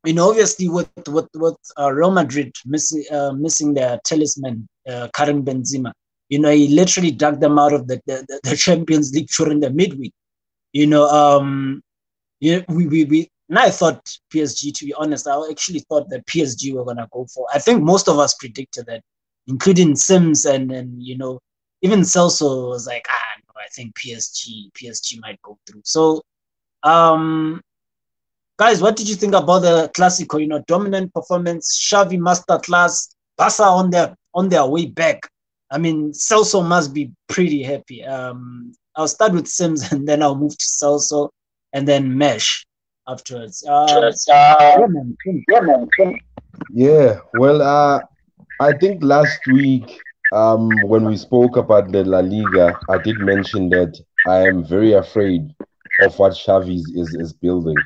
you know, obviously with with with uh, Real Madrid missing uh, missing their talisman, uh, Karim Benzema. You know, he literally dug them out of the, the, the *laughs* Champions League during the midweek. You know, um, you know, we, we, we and I thought PSG, to be honest, I actually thought that PSG were gonna go for. I think most of us predicted that, including Sims and and you know even Celso was like, ah, no, I think PSG PSG might go through. So, um, guys, what did you think about the Clasico? You know, dominant performance, Xavi masterclass, Barca on their on their way back. I mean, Celso must be pretty happy. Um, I'll start with Sims *laughs* and then I'll move to Celso and then Mesh afterwards. Uh, yeah, well, uh, I think last week um, when we spoke about the La Liga, I did mention that I am very afraid of what Xavi is, is building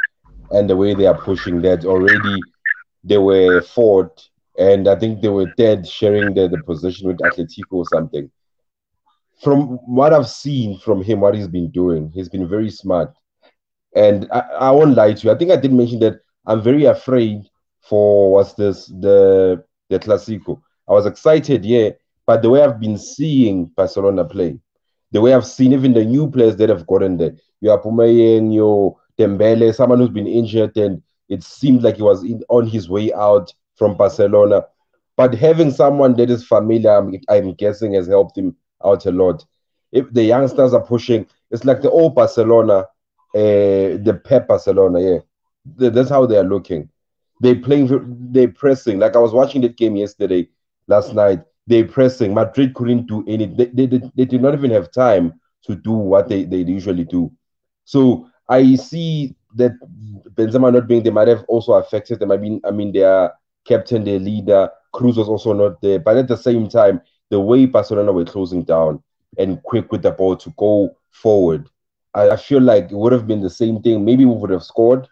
and the way they are pushing that. Already they were fourth, and I think they were third, sharing the, the position with Atletico or something. From what I've seen from him, what he's been doing, he's been very smart. And I, I won't lie to you. I think I did mention that I'm very afraid for what's this the the Clasico. I was excited, yeah, but the way I've been seeing Barcelona play, the way I've seen even the new players that have gotten there, you have Aubameyang, your Dembele, someone who's been injured, and it seemed like he was in, on his way out from Barcelona. But having someone that is familiar, I'm, I'm guessing, has helped him out a lot. If the youngsters are pushing, it's like the old Barcelona Eh, the Pep Barcelona. Yeah, that's how they are looking. They playing, they pressing. Like I was watching that game yesterday, last night. They pressing. Madrid couldn't do anything. They, they, they, they did not even have time to do what they, they usually do. So I see that Benzema not being there might have also affected them. I mean, I mean, their captain, their leader, Kroos was also not there. But at the same time, the way Barcelona were closing down and quick with the ball to go forward, I, I feel like it would have been the same thing. Maybe we would have scored,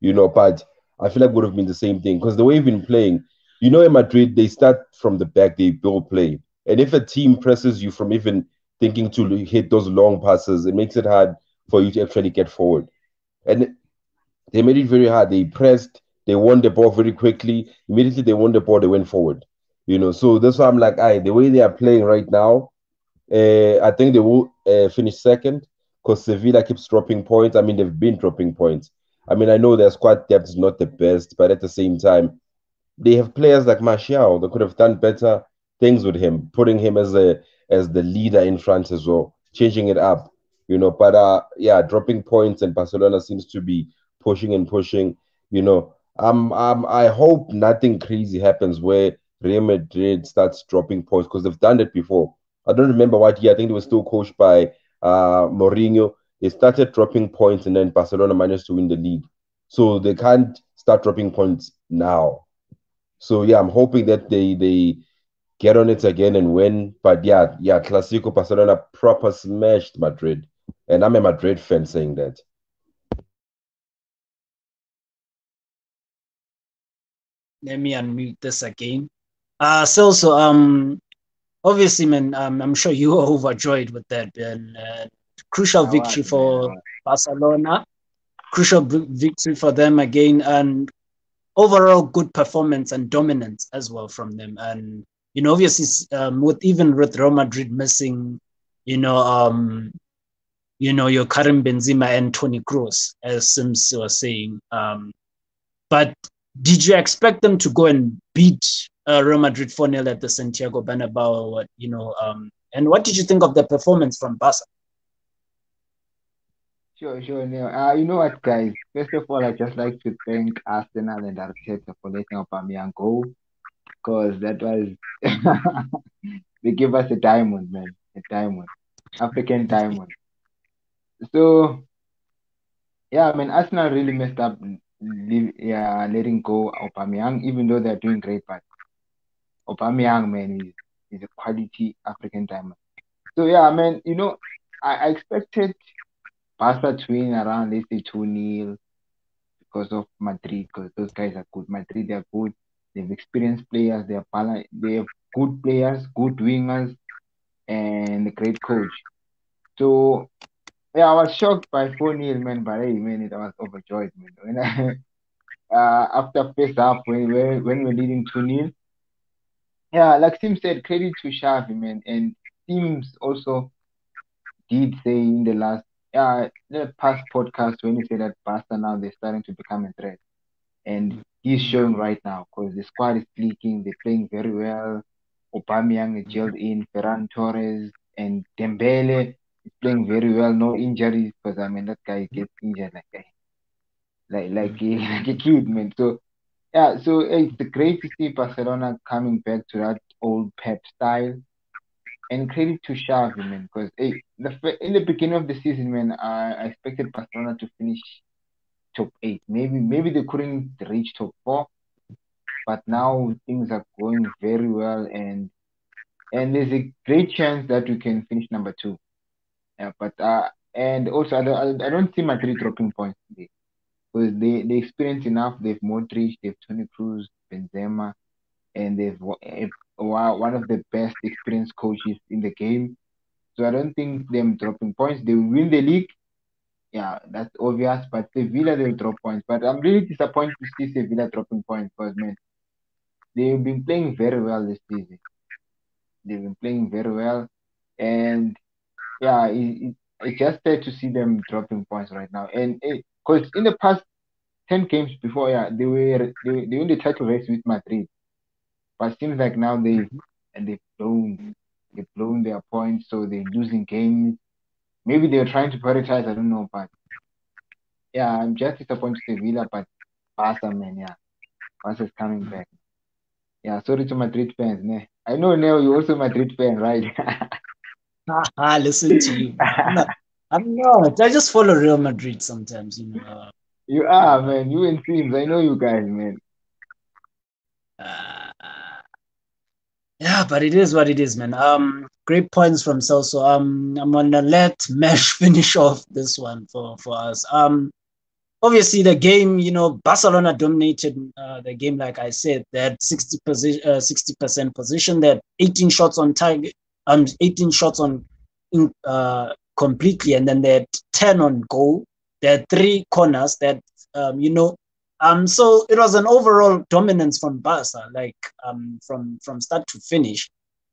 you know, but I feel like it would have been the same thing because the way we've been playing, you know, in Madrid, they start from the back, they build play. And if a team presses you from even thinking to hit those long passes, it makes it hard for you to actually get forward. And they made it very hard. They pressed, they won the ball very quickly. Immediately they won the ball, they went forward. You know, so that's why I'm like, I the way they are playing right now, uh, I think they will uh, finish second because Sevilla keeps dropping points. I mean, they've been dropping points. I mean, I know their squad depth is not the best, but at the same time, they have players like Martial that could have done better things with him, putting him as a as the leader in front as well, changing it up, you know. But uh, yeah, dropping points, and Barcelona seems to be pushing and pushing, you know. Um, um, I hope nothing crazy happens where Real Madrid starts dropping points because they've done it before. I don't remember what year. I think they were still coached by uh, Mourinho, they started dropping points and then Barcelona managed to win the league. So they can't start dropping points now. So yeah, I'm hoping that they they get on it again and win. But yeah, yeah, Clasico Barcelona proper smashed Madrid. And I'm a Madrid fan saying that. Let me unmute this again. Uh so so um obviously man um, I'm sure you were *laughs* overjoyed with that and uh, crucial victory for man, Barcelona. Crucial v- victory for them again and overall good performance and dominance as well from them. And you know, obviously, um, with even with Real Madrid missing, you know, um, you know, your Karim Benzema and Toni Kroos, as Sims was saying. Um, but did you expect them to go and beat uh, Real Madrid 4 0 at the Santiago Bernabeu? You know, um, and what did you think of the performance from Barca? Sure, sure, Neil. Uh, you know what, guys? First of all, I just like to thank Arsenal and Arteta for letting Aubameyang go, because that was *laughs* they gave us a diamond, man, a diamond, African diamond. So yeah, I mean, Arsenal really messed up, yeah, letting go Aubameyang, even though they're doing great, but Aubameyang, man, is is a quality African diamond. So yeah, I mean, you know, I, I expected Barca to win around let's say two 0 because of Madrid, because those guys are good. Madrid, they're good. They've experienced players. They're balanced. They have good players, good wingers, and a great coach. So yeah, I was shocked by 4 0, man. But hey, man, it I was overjoyed, man. When I, *laughs* uh, after first half, when we when we were leading 2 0, yeah, like Tim said, credit to Xavi, man. And Sims also did say in the last, uh, the past podcast when he said that Barca now they're starting to become a threat. And he's showing right now because the squad is clicking, they're playing very well. Aubameyang is gelled in, Ferran Torres and Dembele is playing very well, no injuries because I mean that guy gets injured like a like like a, *laughs* like a kid, man. So yeah, so it's great to see Barcelona coming back to that old Pep style. And credit to Xavi, man, because hey, the in the beginning of the season, man, I, I expected Barcelona to finish top eight. Maybe maybe they couldn't reach top four, but now things are going very well, and and there's a great chance that we can finish number two. Yeah, but uh, and also I don't I don't see Madrid dropping points today because they they experience enough. They've Modric, they've Toni Kroos, Benzema, and they've eh, one of the best experienced coaches in the game. So I don't think them dropping points. They win the league. Yeah, that's obvious. But Sevilla they'll drop points. But I'm really disappointed to see Sevilla dropping points because man, they've been playing very well this season. They've been playing very well, and yeah, it, it, it's just sad to see them dropping points right now. And because in the past ten games before, yeah, they were they, they won the title race with Madrid, but seems like now they and they've blown they've blown their points, so they're losing games. Maybe they're trying to prioritize. I don't know, but yeah, I'm just disappointed to Sevilla, but Barca, man, yeah, Barca's coming back. Yeah, sorry to Madrid fans, ne. I know now you're also a Madrid fan, right? *laughs* Ah, listen to you. I'm not, I'm not. I just follow Real Madrid sometimes, you know. You are, man. You and Sims. I know you guys, man. Uh, yeah, but it is what it is, man. Um, great points from Celso. Um, I'm gonna let Mesh *laughs* finish off this one for for us. Um, obviously the game, you know, Barcelona dominated uh, the game. Like I said, they had 60 position, uh, 60 percent position. They had 18 shots on target, um, 18 shots on in, uh, completely, and then they had 10 on goal. There are three corners. That um, you know, um, so it was an overall dominance from Barca, like um, from from start to finish.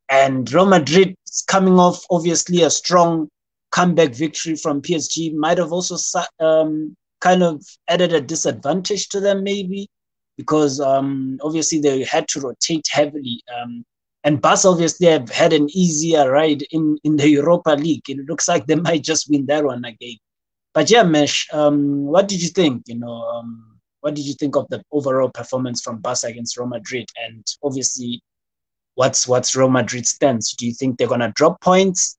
And Real Madrid coming off obviously a strong comeback victory from PSG might have also um, kind of added a disadvantage to them maybe because um, obviously they had to rotate heavily. Um, and Barca obviously have had an easier ride in, in the Europa League. It looks like they *laughs* might just win that one again. But yeah, Mesh, um, what did you think? You know, um, what did you think of the overall performance from Barca against Real Madrid? And obviously, what's what's Real Madrid's stance? Do you think they're gonna drop points,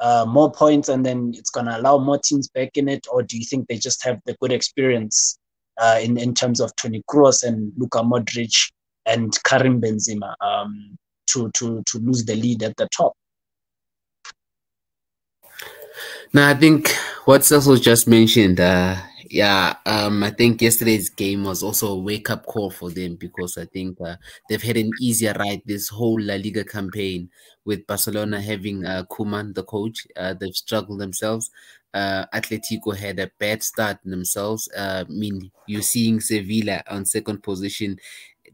uh, more points, and then it's gonna allow more teams back in it, or do you think they just have the good experience uh, in in terms of Toni Kroos and Luka Modric and Karim Benzema um, to to to lose the lead at the top. Now, I think what Celso just mentioned, uh, yeah, um, I think yesterday's game was also a wake up call for them because I think uh, they've had an easier ride this whole La Liga campaign with Barcelona having uh, Koeman, the coach. Uh, they've struggled themselves. Uh, Atletico had a bad start themselves. Uh, I mean, you're seeing Sevilla on second position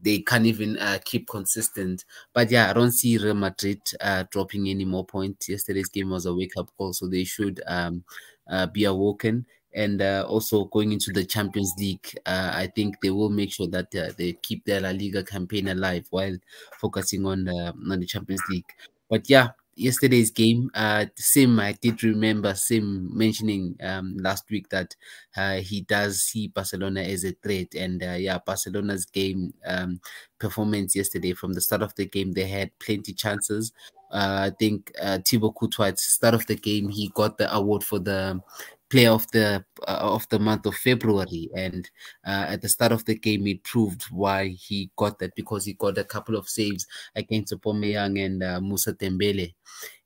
they can't even uh, keep consistent. But yeah, I don't see Real Madrid uh, dropping any more points. Yesterday's game was a wake up call, so they should um, uh, be awoken. And uh, also going into the Champions League, uh, I think they will make sure that uh, they keep their La Liga campaign alive while focusing on the, on the Champions League. But yeah, yesterday's game, uh, Sim, I did remember Sim mentioning um, last week that uh, he does see Barcelona as a threat. And uh, yeah, Barcelona's game um, performance yesterday, from the start of the game, they had plenty chances. Uh, I think uh, Thibaut Courtois, at the start of the game, he got the award for the player of the uh, of the month of February, and uh, at the start of the game, he proved why he got that because he got a couple of saves against Aubameyang and uh, Musa Dembele,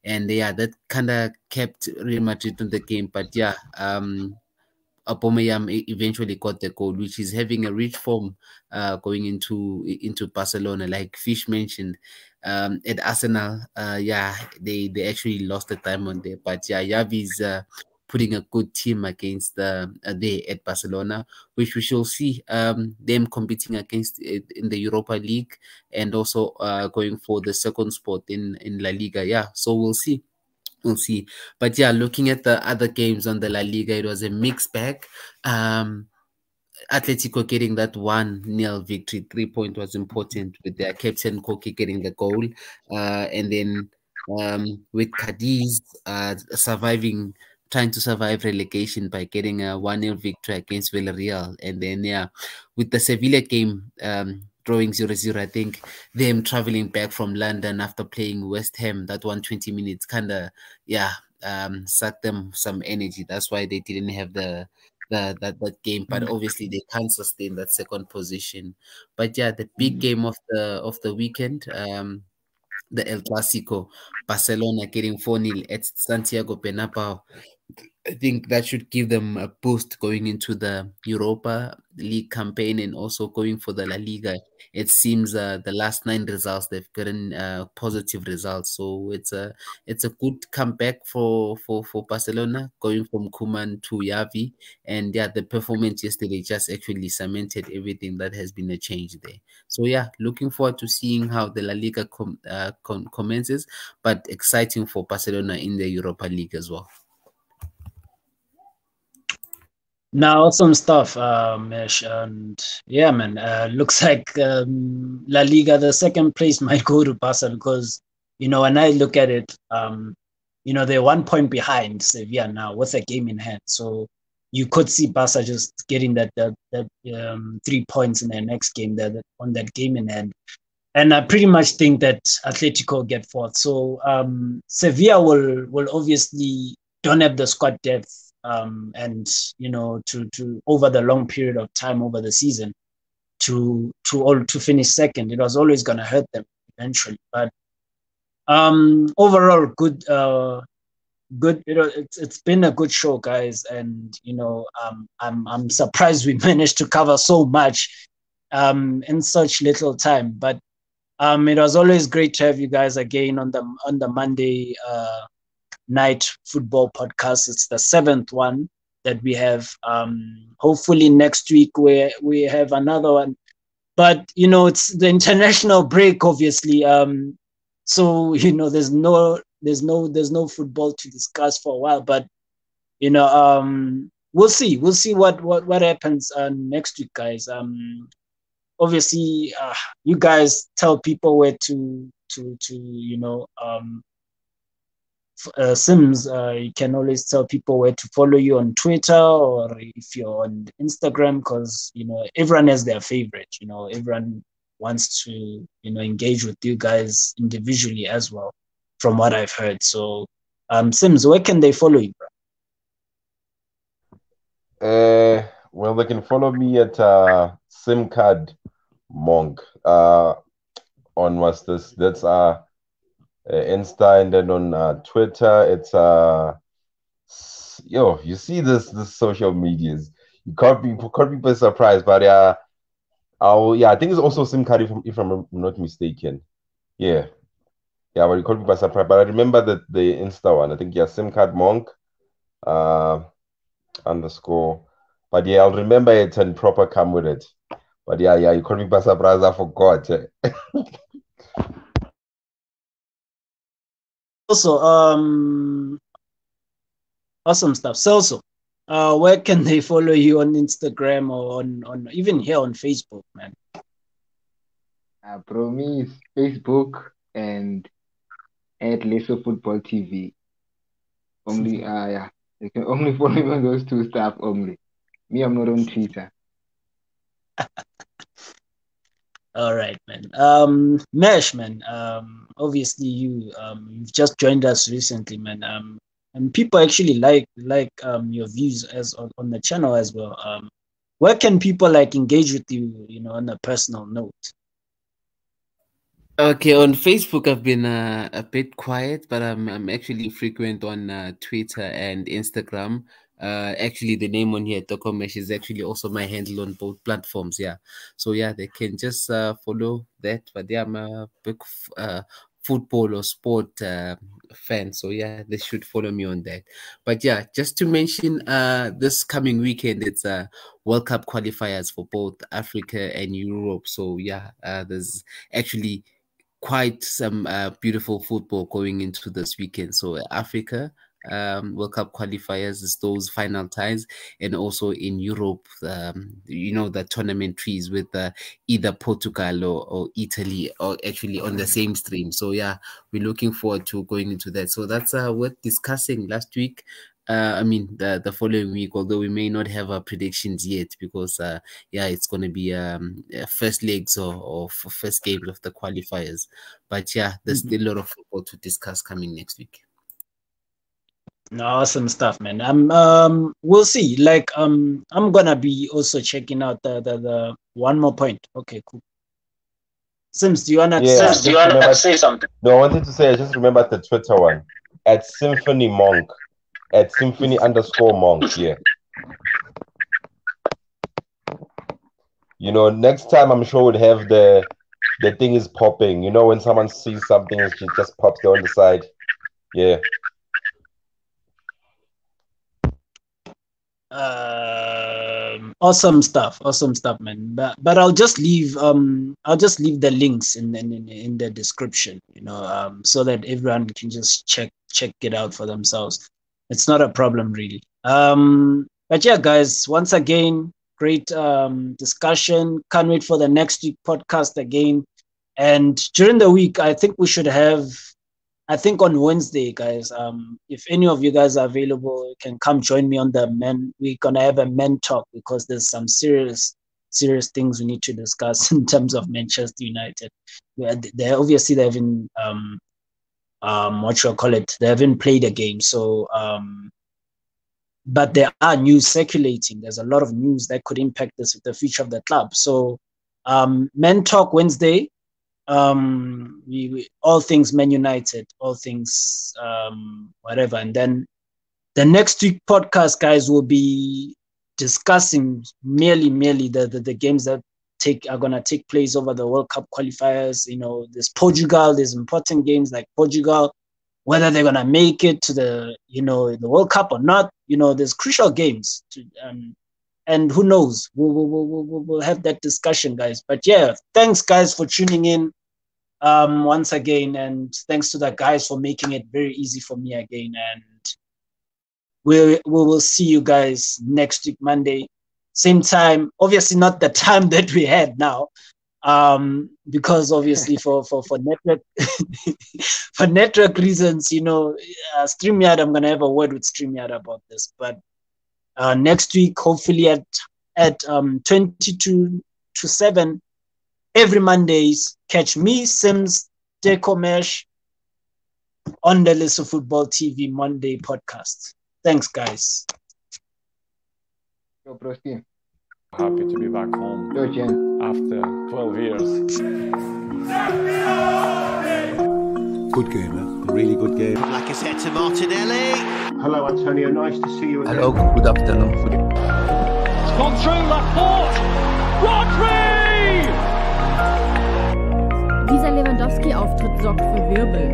and yeah, that kind of kept Real Madrid in the game. But yeah, um, Aubameyang eventually got the goal, which is having a rich form uh, going into into Barcelona. Like Fish mentioned, um, at Arsenal, uh, yeah, they they actually lost the time on there. But yeah, Xavi's uh, putting a good team against uh, there at Barcelona, which we shall see um, them competing against in the Europa League and also uh, going for the second spot in, in La Liga. Yeah, so we'll see. We'll see. But yeah, looking at the other games on the La Liga, it was a mixed bag. Um, Atletico getting that one nil victory, three point was important with their captain Koke getting the goal, uh, and then um, with Cadiz uh, surviving trying to survive relegation by getting a 1-0 victory against Villarreal. And then, yeah, with the Sevilla game um, drawing 0-0, I think them traveling back from London after playing West Ham, that 120 minutes kind of, yeah, um, sucked them some energy. That's why they didn't have the the, that that game, but mm. obviously they can't sustain that second position. But yeah, the big mm. game of the of the weekend, um, the El Clasico, Barcelona getting 4-0 at Santiago Bernabeu. I think that should give them a boost going into the Europa League campaign and also going for the La Liga. It seems uh, the last nine results they've gotten uh, positive results, so it's a it's a good comeback for for for Barcelona going from Koeman to Xavi, and yeah, the performance yesterday just actually cemented everything that has been a change there. So yeah, looking forward to seeing how the La Liga com- uh, com- commences, but exciting for Barcelona in the Europa League as well. Now, awesome stuff, uh, Mash. And yeah, man, uh, *laughs* looks like um, La Liga, the second place *laughs* might go to Barca because, you know, when I look at it, um, you know, they're one point behind Sevilla now with a game in hand. So you could see Barca just getting that that, that um, three points in their next game that, on that game in hand. And I pretty much think that Atletico get fourth. So um, Sevilla will will obviously don't have the squad depth um, and you know to to over the long period of time over the season to to all to finish second it was always going to hurt them eventually. But um overall good uh good you know it's, it's been a good show guys. And you know um i'm i'm surprised we *laughs* managed to cover so much um in such little time. But um it was always great to have you guys again on the on the monday uh night football podcast. It's the seventh one that we have. Um, hopefully next week we we have another one. But you know, it's the international break, obviously. Um, so *laughs* you know, there's no there's no there's no football to discuss for a while. But you know, um, we'll see. We'll see what what what happens uh, next week, guys. Um, obviously, uh, you guys tell people where to to to you know um uh, Sims, uh, you can always tell people where to follow you on Twitter or if you're on Instagram, because you know everyone has their favorite. You know, everyone wants to you know engage with you guys individually as well, from what I've heard. So, um, Sims, where can they follow you, bro? Uh, well, they can follow me at uh, SimCard Monk. Uh, on what's this? That's uh, uh Insta, and then on uh, Twitter, it's uh, yo, you see this this social medias. You can't be can't be surprised, but uh, oh yeah, I think it's also SIM card if, if I'm not mistaken. Yeah, yeah, but you caught me by surprise. But I remember that the Insta one. I think yeah, SIM card Monk, uh, underscore. But yeah, I'll remember it and proper come with it. But yeah, yeah, you called me by surprise. I forgot. *laughs* also, um, awesome stuff. So, uh, where can they follow you on Instagram or on, on even here on Facebook, man? Uh, promise Facebook and at Leso Football TV. Only, uh, yeah, you can only *laughs* follow me on those two stuff only. Me, I'm not on Twitter. *laughs* All right, man. Um, Mash, man. Um, obviously you um you've just joined us recently, man. Um, and people actually like like um your views as on, on the channel as well. Um, where can people like engage with you, you know, on a personal note? Okay, on Facebook I've been uh, a bit quiet, but I'm I'm actually frequent on uh, Twitter and Instagram. Uh, actually, the name on here, Tekomash, is actually also my handle on both platforms. Yeah, so yeah, they can just uh, follow that. But yeah, I'm a big uh, football or sport uh, fan, so yeah, they should follow me on that. But yeah, just to mention, uh, this coming weekend it's a uh, World Cup qualifiers for both Africa and Europe. So yeah, uh, there's actually quite some uh, beautiful football going into this weekend. So Africa um, World Cup qualifiers is those final ties, and also in Europe, um, you know, the tournament trees with uh, either Portugal or, or Italy, or actually on the same stream. So yeah, we're looking forward to going into that. So that's uh, worth discussing. Last week, uh, I mean the the following week, although we may not have our predictions yet because uh, yeah, it's going to be um first legs or, or first games of the qualifiers. But yeah, there's mm -hmm. still a lot of football to discuss coming next week. Awesome stuff, man. Um, um, we'll see. Like, um, I'm gonna be also checking out the the, the one more point. Okay, cool. Sims, do you wanna, yeah, Sims, do you wanna say something? No, I wanted to say I just remember the Twitter one at Symphony Monk at Symphony underscore Monk. Yeah. You know, next time I'm sure we'll have the the thing is popping. You know, when someone sees something, it just pops there on the side. Yeah. Um awesome stuff awesome stuff man. But but i'll just leave um i'll just leave the links in in, in the description you know um so that everyone can just check check it out for themselves. It's not a problem really. Um but yeah guys once again great um discussion. Can't wait for the next week podcast again. And during the week i think we should have I think on Wednesday, guys, um, if any of you guys are available, you can come join me on the men. We're gonna have a men talk because there's some serious, serious things we need to discuss *laughs* in terms of Manchester United. They obviously they haven't um, um, what you call it, they haven't played a game, so um, but there are news circulating. There's a lot of news that could impact this, the future of the club. So, um, men talk Wednesday um, we, we, all things Man United, all things um, whatever, and then the next week podcast, guys, will be discussing merely merely the, the, the games that take are gonna take place over the World Cup qualifiers. You know, there's Portugal, there's important games like Portugal, whether they're gonna make it to the you know the World Cup or not. You know, there's crucial games to, um, and who knows? We'll, we'll, we'll, we'll have that discussion, guys. But yeah, thanks, guys, for tuning in um, once again. And thanks to the guys for making it very easy for me again. And we, we will see you guys next week, Monday. Same time, obviously not the *laughs* time that we had now, um, because obviously for, for, for network *laughs* for network reasons, you know, uh, StreamYard, I'm gonna have a word with StreamYard about this. But uh, next week, hopefully at at um, 22 to 7 every Mondays. Catch me, Sims, Tekomash on the Leso Football TV Monday podcast. Thanks, guys. Yo, Prosti. Happy to be back home. Yo, Jen. after 12 years. Good game, eh? really good game. Lacazette to Martinelli. Hello, Antonio. Nice to see you again. Hello, good afternoon. It's gone through Laporte. Rodri! Lewandowski-Auftritt sorgt für Wirbel.